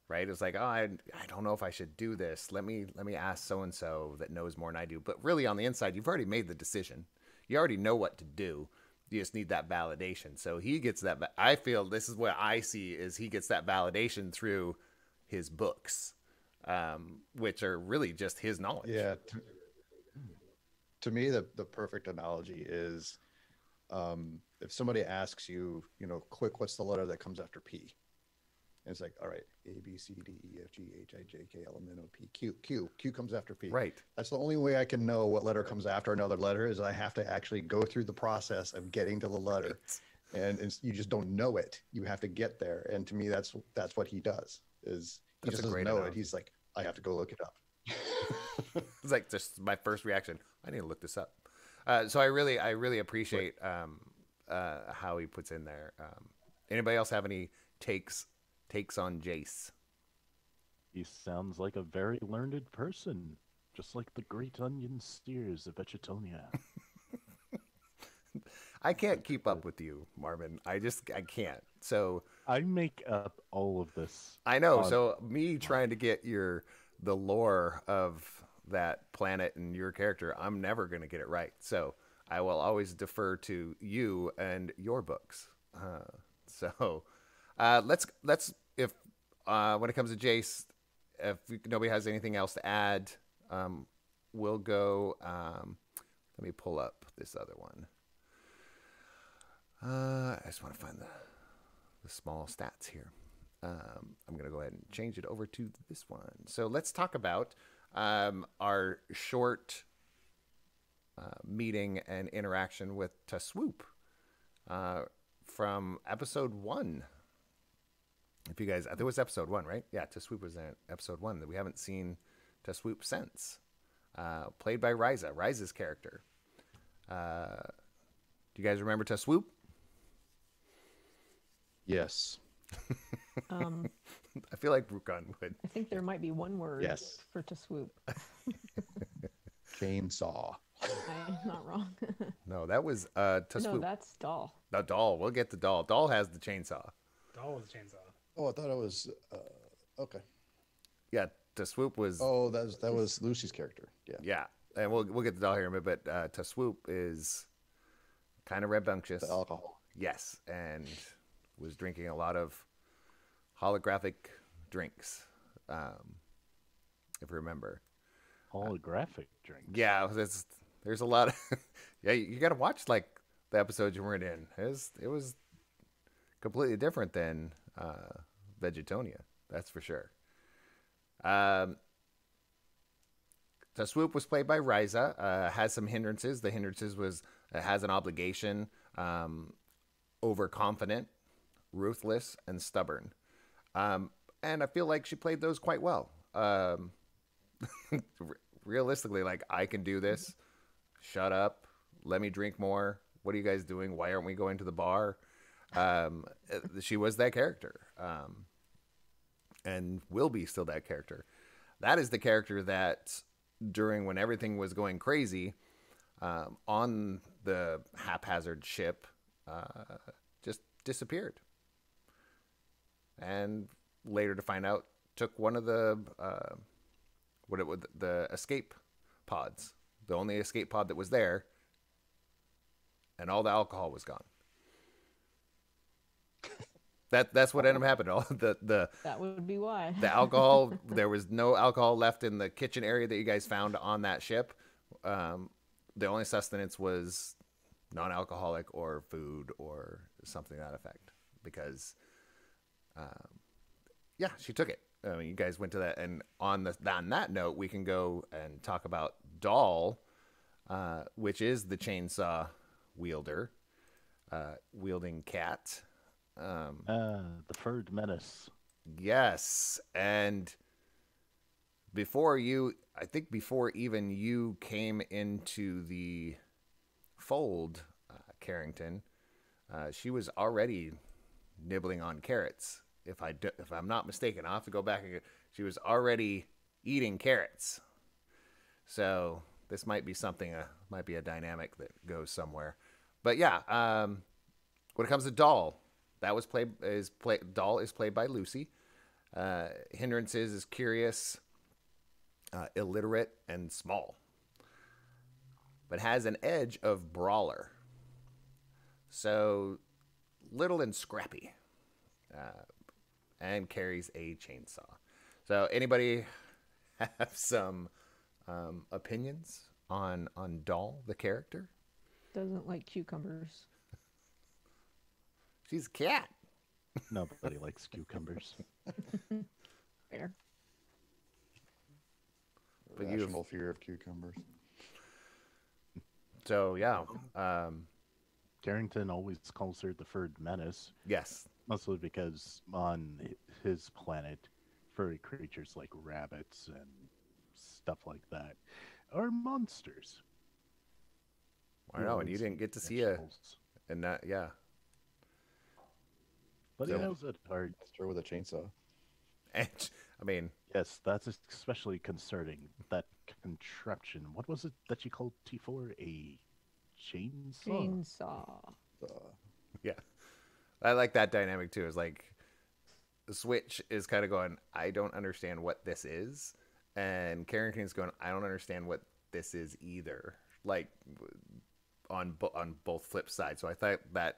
Right? It's like, oh, I, I don't know if I should do this. Let me let me ask so and so that knows more than I do. But really, on the inside, you've already made the decision. You already know what to do you just need that validation so he gets that i feel this is what i see is he gets that validation through his books um, which are really just his knowledge Yeah. To, me, the, the perfect analogy is um, if somebody asks you, you know, quick, what's the letter that comes after P? And it's like, all right, A, B, C, D, E, F, G, H, I, J, K, L, M, N, O, P, Q. Q. Q comes after P. right That's the only way I can know what letter comes after another letter is I have to actually go through the process of getting to the letter. And it's, you just don't know it. You have to get there. And to me, that's that's what he does. Is he That's just doesn't know it. He's like, I have to go look it up. It's like just my first reaction i need to look this up uh, so i really i really appreciate um, uh, how he puts in there um, anybody else have any takes takes on jace He sounds like a very learned person, just like the great onion steers of Vegetonia. I can't keep up with you, Marvin. I just I can't. So I make up all of this. I know. on- So me trying to get your the lore of that planet and your character, I'm never going to get it right. So I will always defer to you and your books. Uh, so uh, let's let's if uh, when it comes to Jace, if nobody has anything else to add, um, we'll go. Um, let me pull up this other one. Uh, I just want to find the the small stats here. Um, I'm going to go ahead and change it over to this one. So let's talk about um, our short uh, meeting and interaction with Taswoop uh, from episode one. If you guys, I think it was episode one, right? Yeah, Taswoop was in episode one. That we haven't seen Taswoop since. Uh, played by Ryza, Ryza's character. Uh, do you guys remember Taswoop? Yes. Um, I feel like Brukan would. I think there might be one word Yes. for to swoop. Chainsaw. I'm not wrong. No, that was uh, to no, Taswoop. that's doll. The doll. We'll get the doll. Doll has the chainsaw. Doll with a chainsaw. Oh, I thought it was. Uh, okay. Yeah, Taswoop was. Oh, that was that was Lucy's character. Yeah. Yeah, and we'll we'll get the doll here in a minute. But uh, Taswoop is kind of rambunctious. The alcohol. Yes, and was drinking a lot of holographic drinks. Um, if you remember. Holographic drinks. Yeah, there's there's a lot of yeah. You, got to watch like the episodes you weren't in. It was it was completely different than uh, Vegetonia. That's for sure. Um, Taswoop was played by Riza. Uh, has some hindrances. The hindrances was uh, has an obligation, um, overconfident, ruthless, and stubborn. Um, and I feel like she played those quite well. Um, realistically, like I can do this. Shut up. Let me drink more. What are you guys doing? Why aren't we going to the bar? Um, uh, she was that character, um, and will be still that character. That is the character that during when everything was going crazy um, on the haphazard ship uh, just disappeared, and later to find out took one of the uh, what it would the escape pods, the only escape pod that was there, and all the alcohol was gone. That that's what ended up happening. All the the That would be why. the alcohol there was no alcohol left in the kitchen area that you guys found on that ship. Um, the only sustenance was non-alcoholic or food or something to that effect because um, yeah, she took it. I mean, you guys went to that, and on the on that note, we can go and talk about Doll, uh, which is the chainsaw wielder, uh, wielding cat. Um, Ah, the furred menace. yes, and before you, I think before even you came into the fold, uh, Carrington, uh, she was already nibbling on carrots. If I do, if I'm not mistaken, I'll have to go back and she was already eating carrots. So this might be something, uh, might be a dynamic that goes somewhere. But yeah, um, when it comes to Doll, that was played is play Doll is played by Lucy. Uh, hindrances is curious, uh, illiterate, and small, but has an edge of brawler. So little and scrappy, uh, and carries a chainsaw. So anybody have some um, opinions on on Doll the character? Doesn't like cucumbers. She's a cat. Nobody likes cucumbers. Fair. But you- Rational fear of cucumbers. So yeah, um, Carrington always calls her the furred menace, yes, mostly because on his planet, furry creatures like rabbits and stuff like that are monsters. I know, and you didn't get to see a vegetables. and that yeah. But he So- knows at heart. Stir with a chainsaw. And I mean, Yes, that's especially concerning. That contraption. What was it that you called T4? A chainsaw? Chainsaw. yeah, I like that dynamic too. Is like the Switch is kind of going, I don't understand what this is, and Carrington's going, I don't understand what this is either. Like on bo- on both flip sides. So I thought that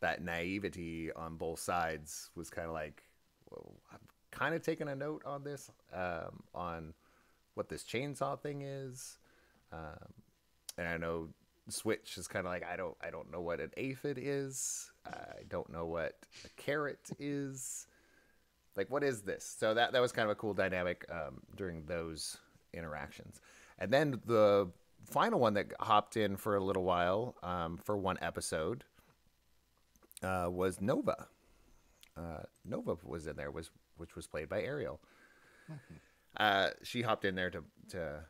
that naivety on both sides was kind of like, well, I'm kind of taking a note on this, um, on what this chainsaw thing is. Um, and I know Switch is kind of like I don't I don't know what an aphid is. I don't know what a carrot is. Like what is this? So that that was kind of a cool dynamic um, during those interactions. And then the final one that hopped in for a little while um, for one episode uh, was Nova. Uh, Nova was in there, was which was played by Ariel. Uh, she hopped in there to to.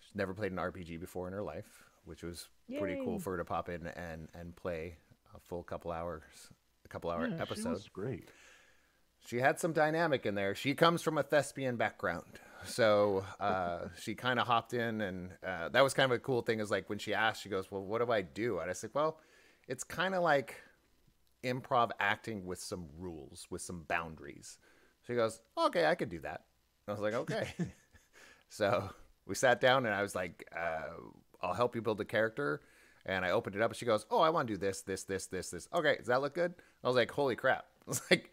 She's never played an RPG before in her life, which was pretty cool for her to pop in and and play a full couple hours, a couple hour Yeah, She episode was great. she had some dynamic in there. She comes from a thespian background, so uh, she kind of hopped in, and uh, that was kind of a cool thing. Is like when she asked, she goes, "Well, what do I do?" And I said, "Well, it's kind of like improv acting with some rules, with some boundaries." She goes, "Okay, I could do that." I was like, "Okay." so we sat down, and I was like, uh, "I'll help you build a character." And I opened it up, and she goes, "Oh, I want to do this, this, this, this, this." Okay, does that look good? I was like, "Holy crap!" I was like,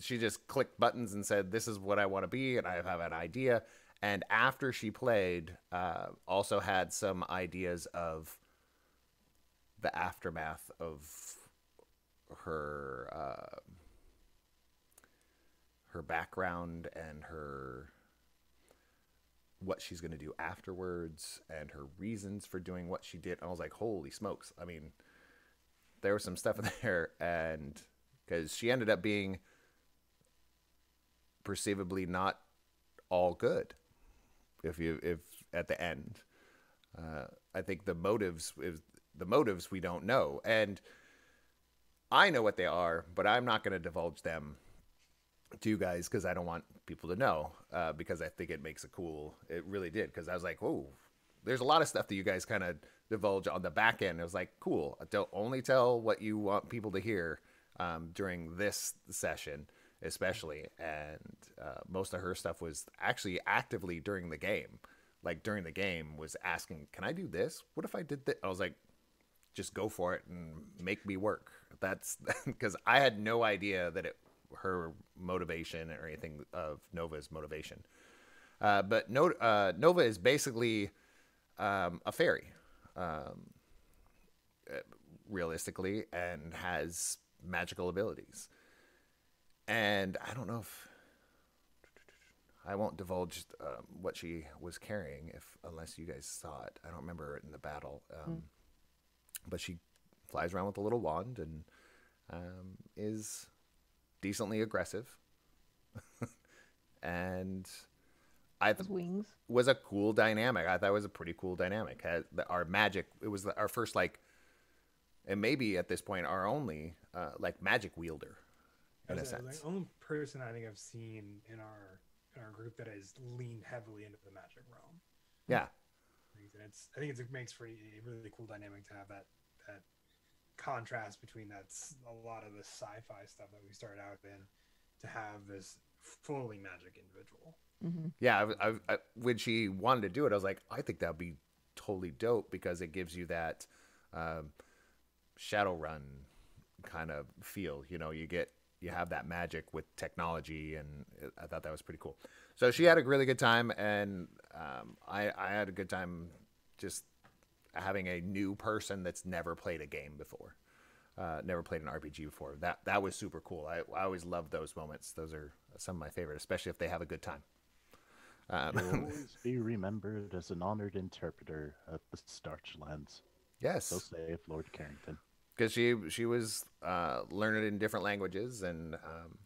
she just clicked buttons and said, "This is what I want to be," and I have an idea. And after she played, uh, also had some ideas of the aftermath of her uh, her background and her what she's going to do afterwards and her reasons for doing what she did. And I was like, "Holy smokes!" I mean, there was some stuff in there, and because she ended up being perceivably not all good if you if at the end uh, i think the motives is the motives we don't know and i know what they are but i'm not going to divulge them to you guys because i don't want people to know uh, because i think it makes it cool. It really did because i was like whoa there's a lot of stuff that you guys kind of divulge on the back end. It was like cool don't only tell what you want people to hear um, during this session especially. And uh, most of her stuff was actually actively during the game. Like during the game was asking can i do this? What if i did that i was like just go for it and make me work. That's because i had no idea that it her motivation or anything of nova's motivation. Uh, but no, uh, nova is basically um, a fairy um, uh, realistically and has magical abilities. And I don't know if I won't divulge um, what she was carrying if unless you guys saw it. I don't remember it in the battle, um, but she flies around with a little wand and um, is decently aggressive, and I th- wings. was a cool dynamic. I thought it was a pretty cool dynamic. Had the, our magic, it was the, our first like, and maybe at this point our only uh, like magic wielder in a sense. The only person I think I've seen in our in our group that has leaned heavily into the magic realm. Yeah, And it's I think it's, it makes for a really cool dynamic to have that that contrast between that's a lot of the sci-fi stuff that we started out in to have this fully magic individual. hmm yeah. I, I, I, when she wanted to do it, I was like, I think that'd be totally dope because it gives you that um, Shadowrun kind of feel. You know, you get you have that magic with technology, and I thought that was pretty cool. So she had a really good time, and um, I, I had a good time just having a new person that's never played a game before. Uh, never played an RPG before. That that was super cool. I, I always love those moments. Those are some of my favorite, especially if they have a good time. Um, always be remembered as an honored interpreter at the Starchlands. yes, So saith Lord Carrington. because she she was uh, learning in different languages, and um,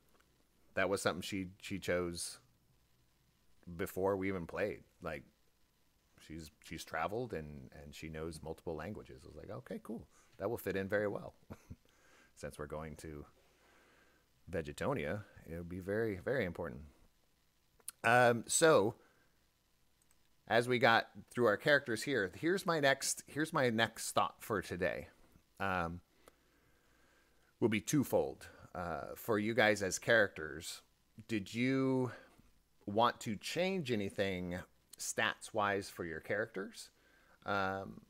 that was something she she chose before we even played. Like she's she's traveled and and she knows multiple languages. I was like, okay, cool, that will fit in very well. Since we're going to Vegetonia, it would be very very important. Um, so as we got through our characters here, here's my next here's my next thought for today. Um, will be twofold uh, for you guys as characters. Did you want to change anything stats wise for your characters um,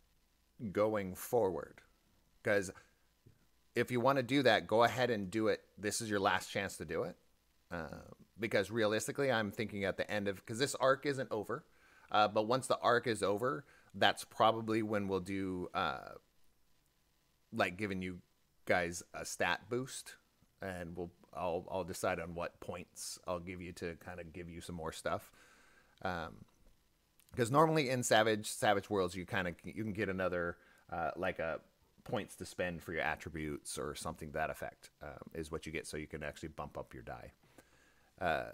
going forward? Because if you want to do that, go ahead and do it. This is your last chance to do it. Uh, because realistically, I'm thinking at the end of because this arc isn't over, uh, but once the arc is over, that's probably when we'll do uh, like giving you guys a stat boost, and we'll I'll I'll decide on what points I'll give you to kind of give you some more stuff. Um, because normally in Savage Savage Worlds, you kind of you can get another uh, like a points to spend for your attributes or something that effect um, is what you get, so you can actually bump up your die. Uh,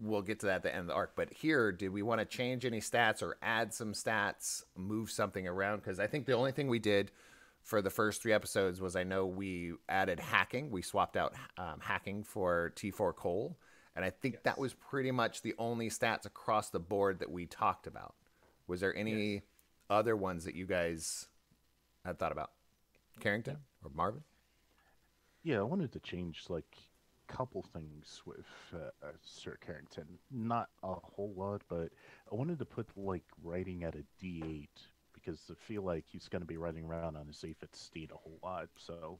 we'll get to that at the end of the arc. But here, did we want to change any stats or add some stats, move something around? Because I think the only thing we did for the first three episodes was I know we added hacking. We swapped out um, hacking for T4 Cole. And I think that was pretty much the only stats across the board that we talked about. Was there any yes. other ones that you guys had thought about? Carrington or Marvin? Yeah, I wanted to change like a couple things with uh, uh, Sir Carrington. Not a whole lot, but I wanted to put like riding at a D8 because I feel like he's going to be riding around on his aphid steed a whole lot. So,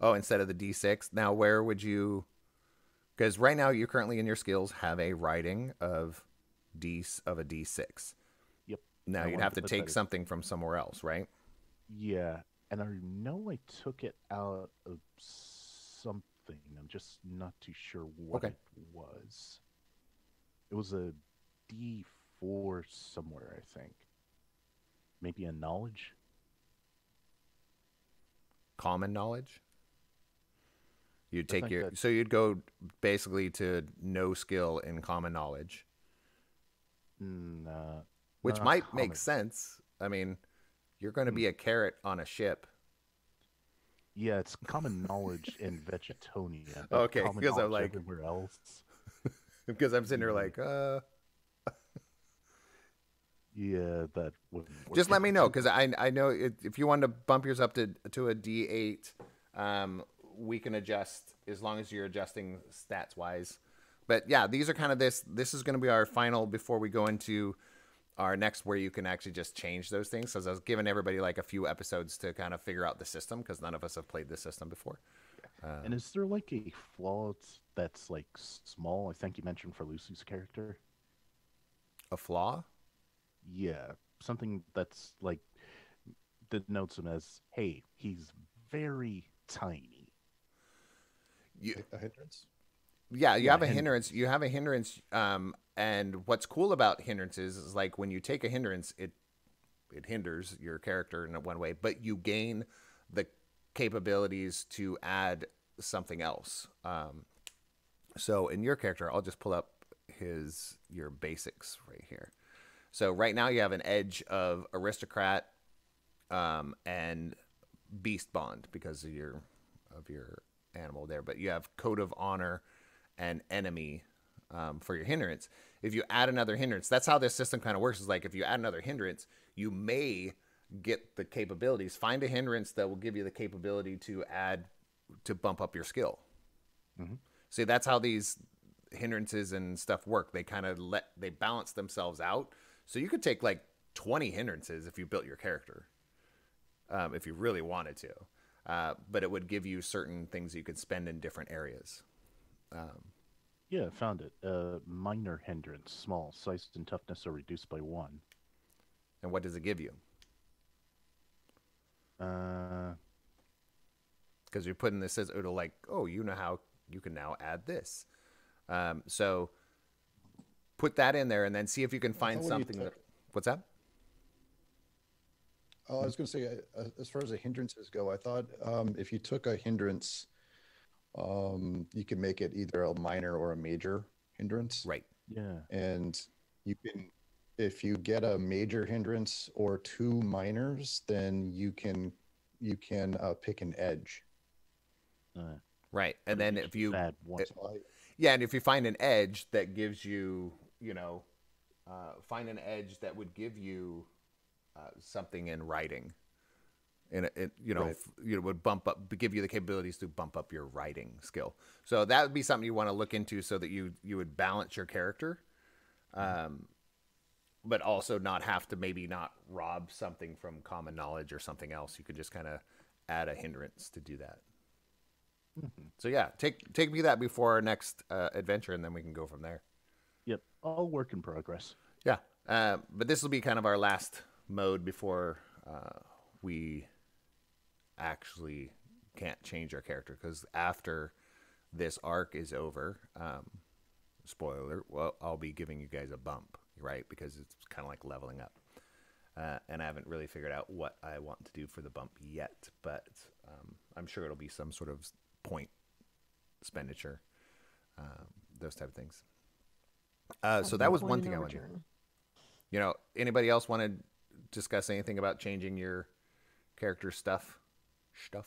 oh, instead of the D6. Now, where would you? Because right now you're currently in your skills have a riding of D of a D6. Yep. Now I you'd have to, to take something from somewhere else, right? Yeah, and I know I took it out of something. I'm just not too sure what okay. it was. It was a D4 somewhere, I think. Maybe a knowledge? Common knowledge? You'd take your that... so you'd go basically to no skill in common knowledge. Nah, which might common. make sense. I mean, you're going to be hmm. a carrot on a ship. Yeah, it's common knowledge in Vegetonia. Okay, because I'm like everywhere else. because I'm sitting here like, uh. yeah, that would. Just let me know because I I know it, if you want to bump yours up to to a D8, um, we can adjust as long as you're adjusting stats wise. But yeah, these are kind of this. This is going to be our final before we go into our next where you can actually just change those things. So I was giving everybody like a few episodes to kind of figure out the system because none of us have played this system before. And is there like a flaw that's like small? I think you mentioned for Lucy's character. A flaw? Yeah, something that's like denotes him as, hey, he's very tiny. You, a hindrance. Yeah, you yeah, have a hindrance. You have a hindrance. Um, and what's cool about hindrances is like when you take a hindrance, it it hinders your character in one way, but you gain the capabilities to add something else. Um, so in your character, I'll just pull up his your basics right here. So right now you have an edge of aristocrat um, and beast bond because of your of your animal there, but you have code of honor and enemy um, for your hindrance. If you add another hindrance, that's how this system kind of works. Is like if you add another hindrance, you may get the capabilities. Find a hindrance that will give you the capability to add to bump up your skill. Mm-hmm. See, that's how these hindrances and stuff work. They kind of let they balance themselves out. So you could take like 20 hindrances if you built your character, um, if you really wanted to. Uh, but it would give you certain things you could spend in different areas. Um, yeah, found it. Uh, minor hindrance, small, size and toughness are reduced by one. And what does it give you? Uh, because you're putting this as it'll like, oh, you know how you can now add this. Um, so put that in there and then see if you can find something that. What's that? Oh, I was going to say, uh, as far as the hindrances go, I thought um, if you took a hindrance um, you can make it either a minor or a major hindrance. Right. Yeah. And you can, if you get a major hindrance or two minors, then you can you can uh, pick an edge. Uh, right, and then if you Yeah, and if you find an edge that gives you, you know, uh, find an edge that would give you uh, something in riding, and it, it you know, Right. f- you know, would bump up, give you the capabilities to bump up your riding skill. So that would be something you want to look into, so that you you would balance your character, um, but also not have to maybe not rob something from common knowledge or something else. You could just kind of add a hindrance to do that. So yeah, take take me that before our next uh, adventure, and then we can go from there. Yep, all work in progress. Yeah, uh, but this will be kind of our last mode before uh, we actually can't change our character because after this arc is over, um, spoiler, well, I'll be giving you guys a bump, right? Because it's kind of like leveling up. Uh, and I haven't really figured out what I want to do for the bump yet, but um, I'm sure it'll be some sort of point expenditure, um, those type of things. Uh, so that was one thing I wanted. You know, anybody else want to discuss anything about changing your character stuff? Stuff.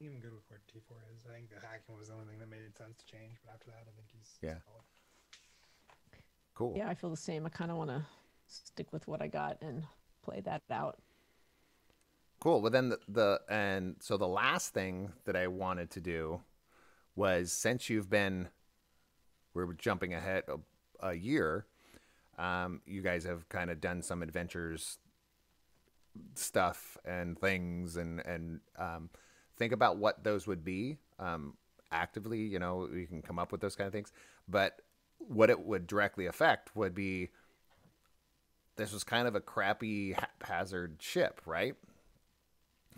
I'm good with where T4 is. I think the hacking was the only thing that made it sense to change, but after that, I think he's Yeah. solid. Cool. Yeah, I feel the same. I kind of want to stick with what I got and play that out. Cool. Well, then the, the and so the last thing that I wanted to do was since you've been, we're jumping ahead a, a year. Um, you guys have kind of done some adventures stuff and things and and um, think about what those would be um, actively you know you can come up with those kind of things. But what it would directly affect would be this was kind of a crappy haphazard ship right?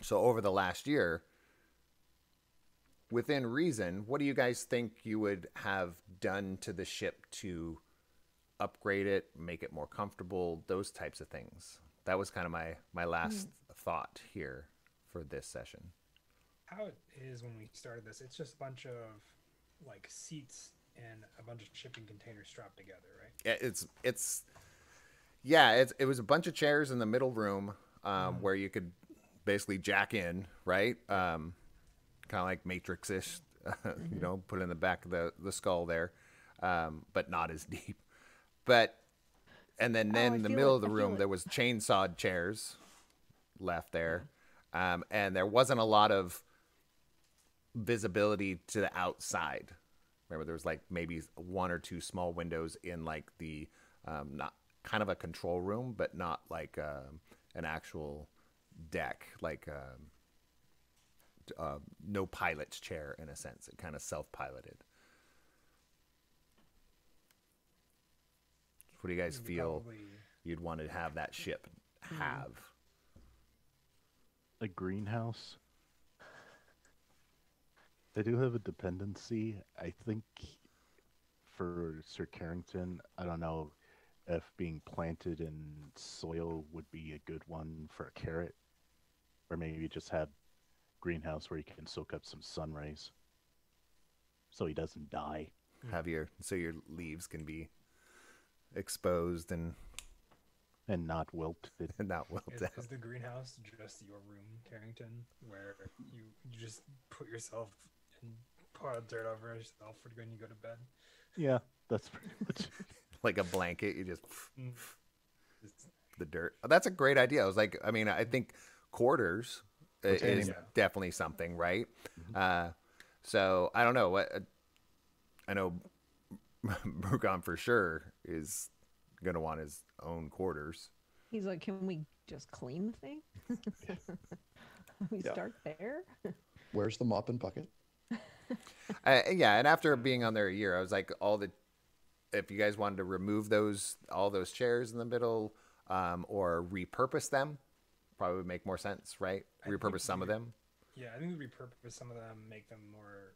So over the last year within reason what do you guys think you would have done to the ship to upgrade it make it more comfortable those types of things. That was kind of my my last thought here for this session. How it is when we started this, it's just a bunch of like seats and a bunch of shipping containers strapped together, right? Yeah, it's it's yeah it's, it was a bunch of chairs in the middle room um, where you could basically jack in right? Um, kind of like matrix-ish you know put in the back of the, the skull there um, but not as deep but and then Oh, then I in the middle it, of the room there was chainsawed chairs left there. Um, and there wasn't a lot of visibility to the outside. Remember there was like maybe one or two small windows in like the um, not kind of a control room but not like um, an actual deck like um, uh, no pilot's chair in a sense. It kind of self-piloted what do you guys We feel probably- you'd want to have that ship mm. have A greenhouse. They do have a dependency. I think for Sir Carrington, I don't know if being planted in soil would be a good one for a carrot, or maybe just have greenhouse where he can soak up some sun rays, so he doesn't die. have your so your leaves can be exposed and, and not wilted. and not wilt Is, is the greenhouse just your room, Carrington, where you, you just put yourself and pile dirt over yourself for when you go to bed? Yeah, that's pretty much. like a blanket you just It's- the dirt Oh, that's a great idea i was like i mean i think quarters i- Retaining. is Yeah. definitely something right uh so i don't know what uh, i know Brugon for sure is gonna want his own quarters He's like, can we just clean the thing? we Yeah. start there. Where's the mop and bucket? Uh, yeah, and after being on there a year, I was like, all the if you guys wanted to remove those all those chairs in the middle, um, or repurpose them, probably would make more sense, right? I Repurpose some of them. Yeah, I think we repurpose some of them, make them more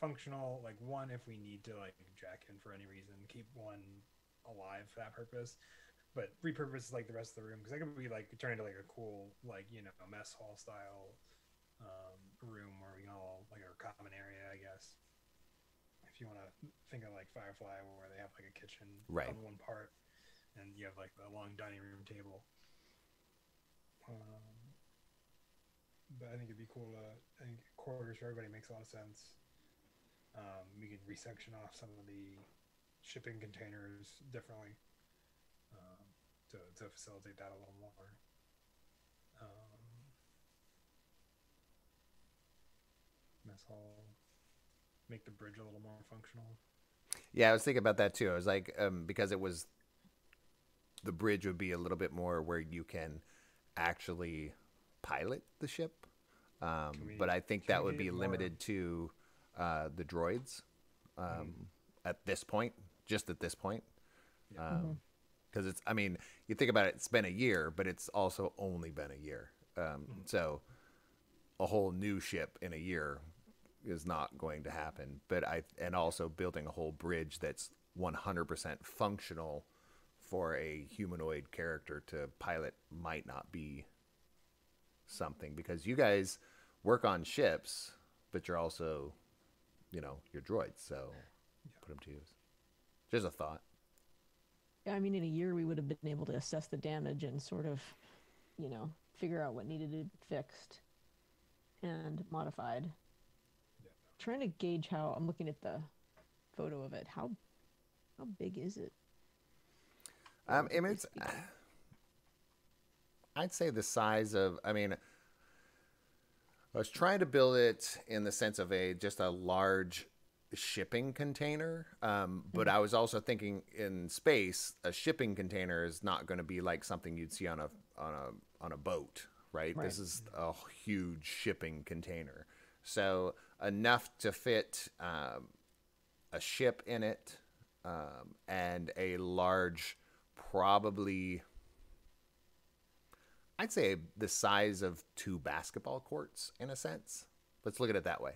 functional. Like one, if we need to like jack in for any reason, keep one alive for that purpose. But repurpose like the rest of the room because that could be like turn into like a cool like you know mess hall style um, room where we can all like our common area, I guess. If you want to think of like Firefly, where they have like a kitchen Right. on one part, and you have like a long dining room table. Um, but I think it'd be cool to. I think quarters for everybody makes a lot of sense. Um, we can resection off some of the shipping containers differently um, to, to facilitate that a little more. Um, mess hall, make the bridge a little more functional. Yeah, I was thinking about that too. I was like, um, because it was the bridge would be a little bit more where you can actually pilot the ship. Um, we- but I think that would be it more- limited to uh, the droids um, at this point, just at this point. Because it's, I mean, you think about it, it's been a year, but it's also only been a year. Um, So a whole new ship in a year is not going to happen. But I and also building a whole bridge that's 100% functional for a humanoid character to pilot might not be something because you guys work on ships, but you're also, you know, you're droids. So put them to use. Just a thought. Yeah, I mean, in a year we would have been able to assess the damage and sort of, you know, figure out what needed to be fixed and modified. Yeah. Trying to gauge how I'm looking at the photo of it. How how big is it? Um, I it's, I'd say the size of. I mean, I was trying to build it in the sense of a just a large shipping container, um, but I was also thinking in space, a shipping container is not going to be like something you'd see on a on a on a boat, right? This is a huge shipping container, so enough to fit um, a ship in it um, and a large, probably, I'd say the size of two basketball courts in a sense. Let's look at it that way.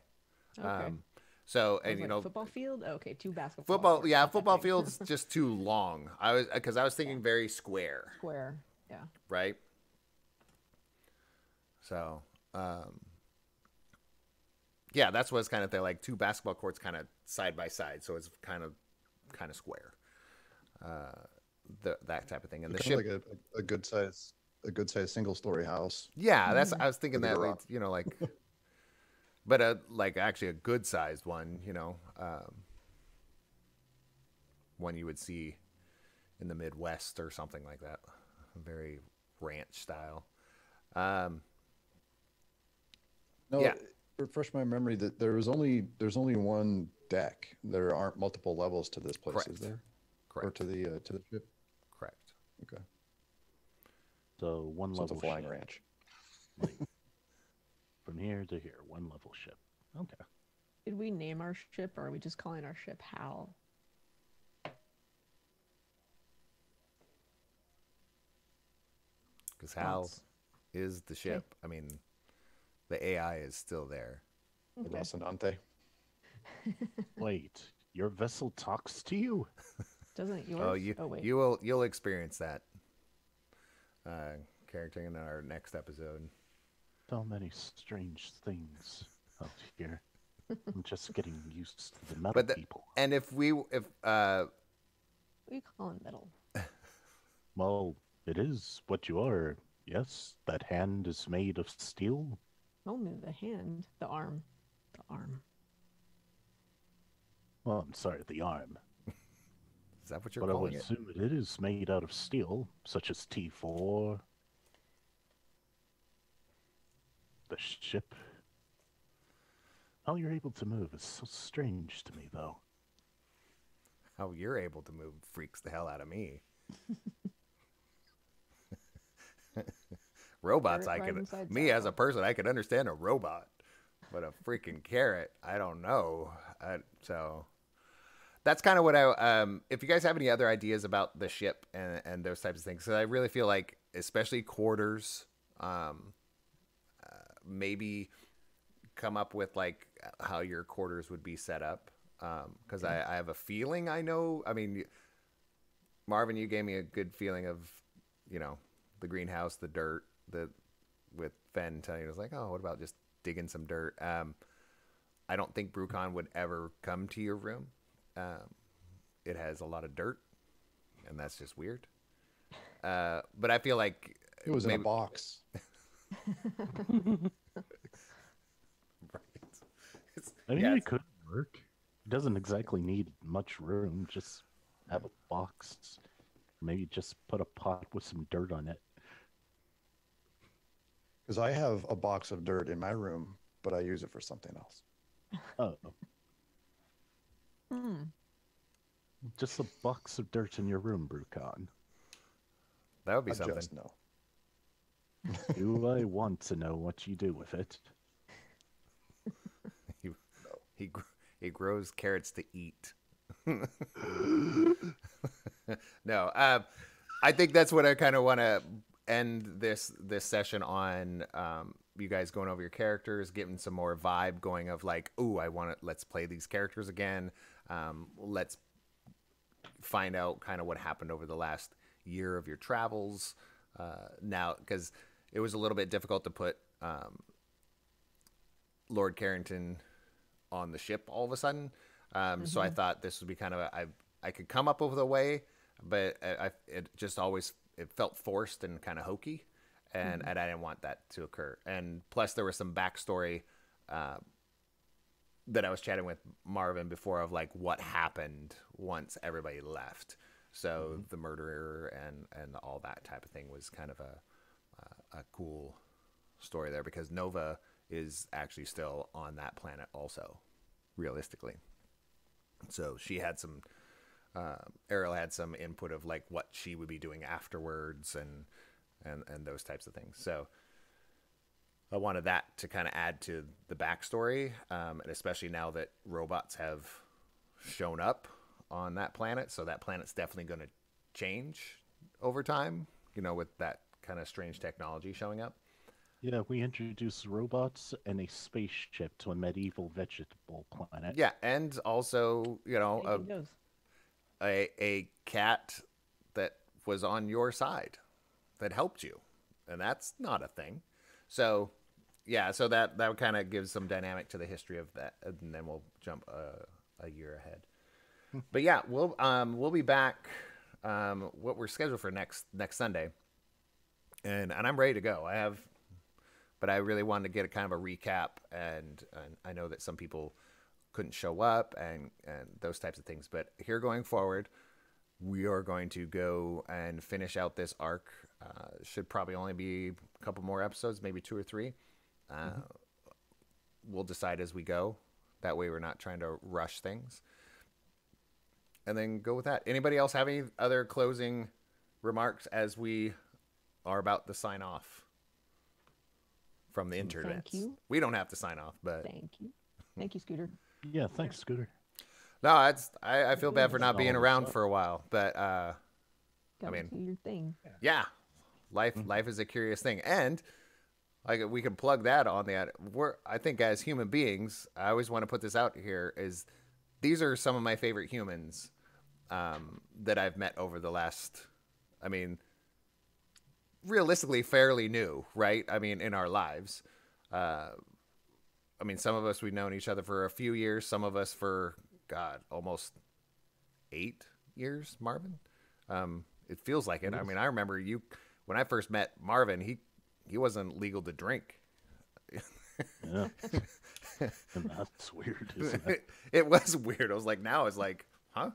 Okay. Um, so, I was and you know, football field. Okay, two basketball. football, courts, yeah, football field's just too long. I was because I was thinking very square, square. Yeah. right? So, um, yeah, that's what's kind of thing. Like two basketball courts, kind of side by side, so it's kind of kind of square. Uh, the, that type of thing, and the Kind ship. of like a, a good size, a good size single story house. Yeah, that's I was thinking that like, you know like, but a like actually a good sized one, you know, um, one you would see in the Midwest or something like that, very ranch style. Um, No, Yeah. refresh my memory that there was only there's only one deck. There aren't multiple levels to this place, Correct. is there? Correct. Or to the uh, to the ship? Correct. Okay, So one so it's a level flying ship. ranch. From here to here, one level ship. Okay. Did we name our ship, or are we just calling our ship Hal? Because Hal Thoughts? is the ship. I mean, the AI is still there. Okay. Okay. Rocinante. Wait, your vessel talks to you? Doesn't yours? Oh, you oh, wait. you will you'll experience that uh, character in our next episode. So many strange things out here. I'm just getting used to the metal But the- people. And if we if uh, we call him metal. Well, it is what you are. Yes, that hand is made of steel. Only the hand, the arm, the arm. Well, I'm sorry, the arm. Is that what you're but I would it? assume it is made out of steel, such as T4. The ship. How you're able to move is so strange to me, though. How you're able to move freaks the hell out of me. Robots, Carrot I riding could me as a person, I could understand a robot, but a freaking carrot, I don't know. I, so that's kind of what I. Um, if you guys have any other ideas about the ship and and those types of things, because I really feel like, especially quarters, um, uh, maybe come up with like how your quarters would be set up. Because I, I have a feeling I know. I mean, Marvin, you gave me a good feeling of, you know, the greenhouse, the dirt, the with Fen telling you, was like, oh, what about just digging some dirt? Um, I don't think Brucon would ever come to your room. Um, it has a lot of dirt, and that's just weird. Uh, but I feel like It was in a maybe- box. It's- I mean, yeah, it could work. It doesn't exactly need much room. Just have a box. Maybe just put a pot with some dirt on it. Because I have a box of dirt in my room, but I use it for something else. Oh, Hmm. just a box of dirt in your room, Brucon. That would be I something. just know. Do I want to know what you do with it? He he he grows carrots to eat. no, um, I think that's what I kind of want to end this this session on. Um, you guys going over your characters, getting some more vibe going of like, ooh, I want to let's play these characters again. Um, let's find out kind of what happened over the last year of your travels. Uh, now, because it was a little bit difficult to put um, Lord Carrington on the ship all of a sudden. Um, So I thought this would be kind of a, I I could come up with a way, but I, I it just always it felt forced and kind of hokey, and and I didn't want that to occur. And plus there was some backstory uh, that I was chatting with Marvin before of like what happened once everybody left. So the murderer and and all that type of thing was kind of a a, a cool story there because Nova is actually still on that planet also, realistically. So she had some, uh, Errol had some input of like what she would be doing afterwards and and and those types of things. So I wanted that to kind of add to the backstory, um, and especially now that robots have shown up on that planet, so that planet's definitely going to change over time. You know, with that kind of strange technology showing up. Yeah, we introduced robots and a spaceship to a medieval vegetable planet. Yeah, and also, you know, a, a a cat that was on your side that helped you, and that's not a thing. So, yeah, so that that kind of gives some dynamic to the history of that, and then we'll jump uh, a year ahead. but yeah, we'll um we'll be back. Um, what we're scheduled for next next Sunday, and and I'm ready to go. I have but I really wanted to get a kind of a recap, and, and I know that some people couldn't show up and and those types of things. But here going forward, we are going to go and finish out this arc. Uh, should probably only be a couple more episodes, maybe two or three. Uh, We'll decide as we go. That way, we're not trying to rush things. And then go with that. Anybody else have any other closing remarks as we are about to sign off? from the internet. you. We don't have to sign off, but Thank you. Thank you, Scooter. Yeah, thanks, Scooter. no, it's I, I feel bad for not being around for a while, but uh, Got mean- to do your thing. yeah, life life is a curious thing, and like we can plug that on that. we're I think as human beings, I always want to put this out here is these are some of my favorite humans um, that I've met over the last. I mean, realistically, fairly new, right? I mean, in our lives. Uh, I mean, some of us we've known each other for a few years. Some of us for God, almost eight years. Marvin, um, it feels like it. I mean, I remember you when I first met Marvin. He he wasn't legal to drink. Yeah. and that's weird, isn't it? it, it was weird. I was like, now it's like, huh?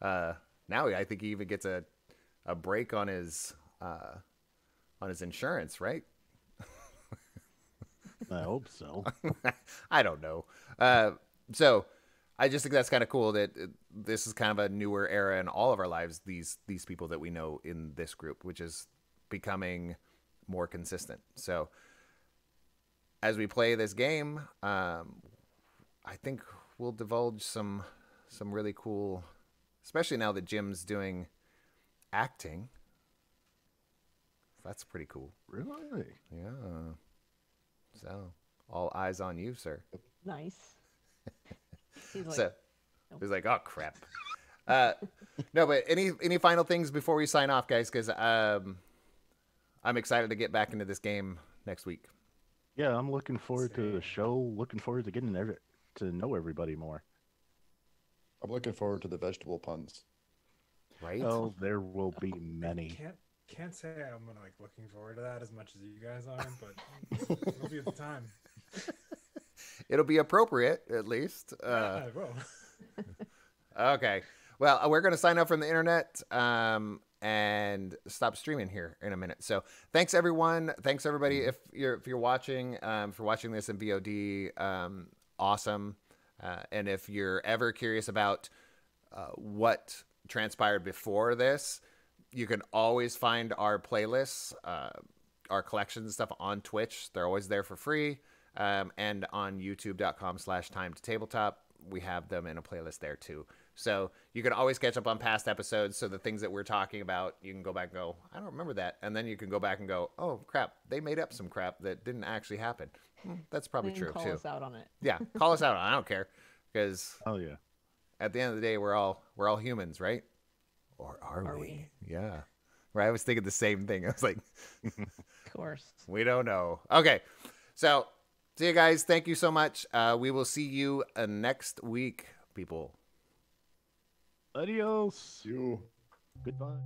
Uh, now I think he even gets a a break on his uh, on his insurance, right? I hope so. I don't know. Uh, so I just think that's kind of cool that uh, this is kind of a newer era in all of our lives. These these people that we know in this group, which is becoming more consistent. So as we play this game, um, I think we'll divulge some some really cool, especially now that Jim's doing acting. That's pretty cool. really? Yeah. So all eyes on you, sir. Nice. He's like, so he's like, oh crap. Uh, no, but any any final things before we sign off, guys? Because um, I'm excited to get back into this game next week. Yeah, I'm looking forward to the show. Looking forward to getting every, to know everybody more. I'm looking forward to the vegetable puns. Right? Oh, there will be many. Can't can't say I'm like looking forward to that as much as you guys are, but it'll be at the time. It'll be appropriate, at least. Uh, yeah, it will. Okay. Well, uh, we're going to sign up from the internet um, and stop streaming here in a minute. So, thanks everyone. Thanks everybody if you're if you're watching um, for watching this in VOD. Um, awesome. Uh, and if you're ever curious about uh, what transpired before this, you can always find our playlists, uh, our collections and stuff on Twitch. They're always there for free. Um, and on youtube.com slash time to tabletop, we have them in a playlist there too. So you can always catch up on past episodes. So the things that we're talking about, you can go back and go, I don't remember that. And then you can go back and go, oh crap, they made up some crap that didn't actually happen. Hmm, that's probably Then true call too. us out on it. Yeah, call us out. I don't care because Oh yeah. at the end of the day, we're all we're all humans, right? Or are, Are we? we? Yeah. Right. I was thinking the same thing. I was like, Of course. we don't know. Okay. So see you guys. Thank you so much. Uh, we will see you uh, next week, people. Adios. You. Goodbye.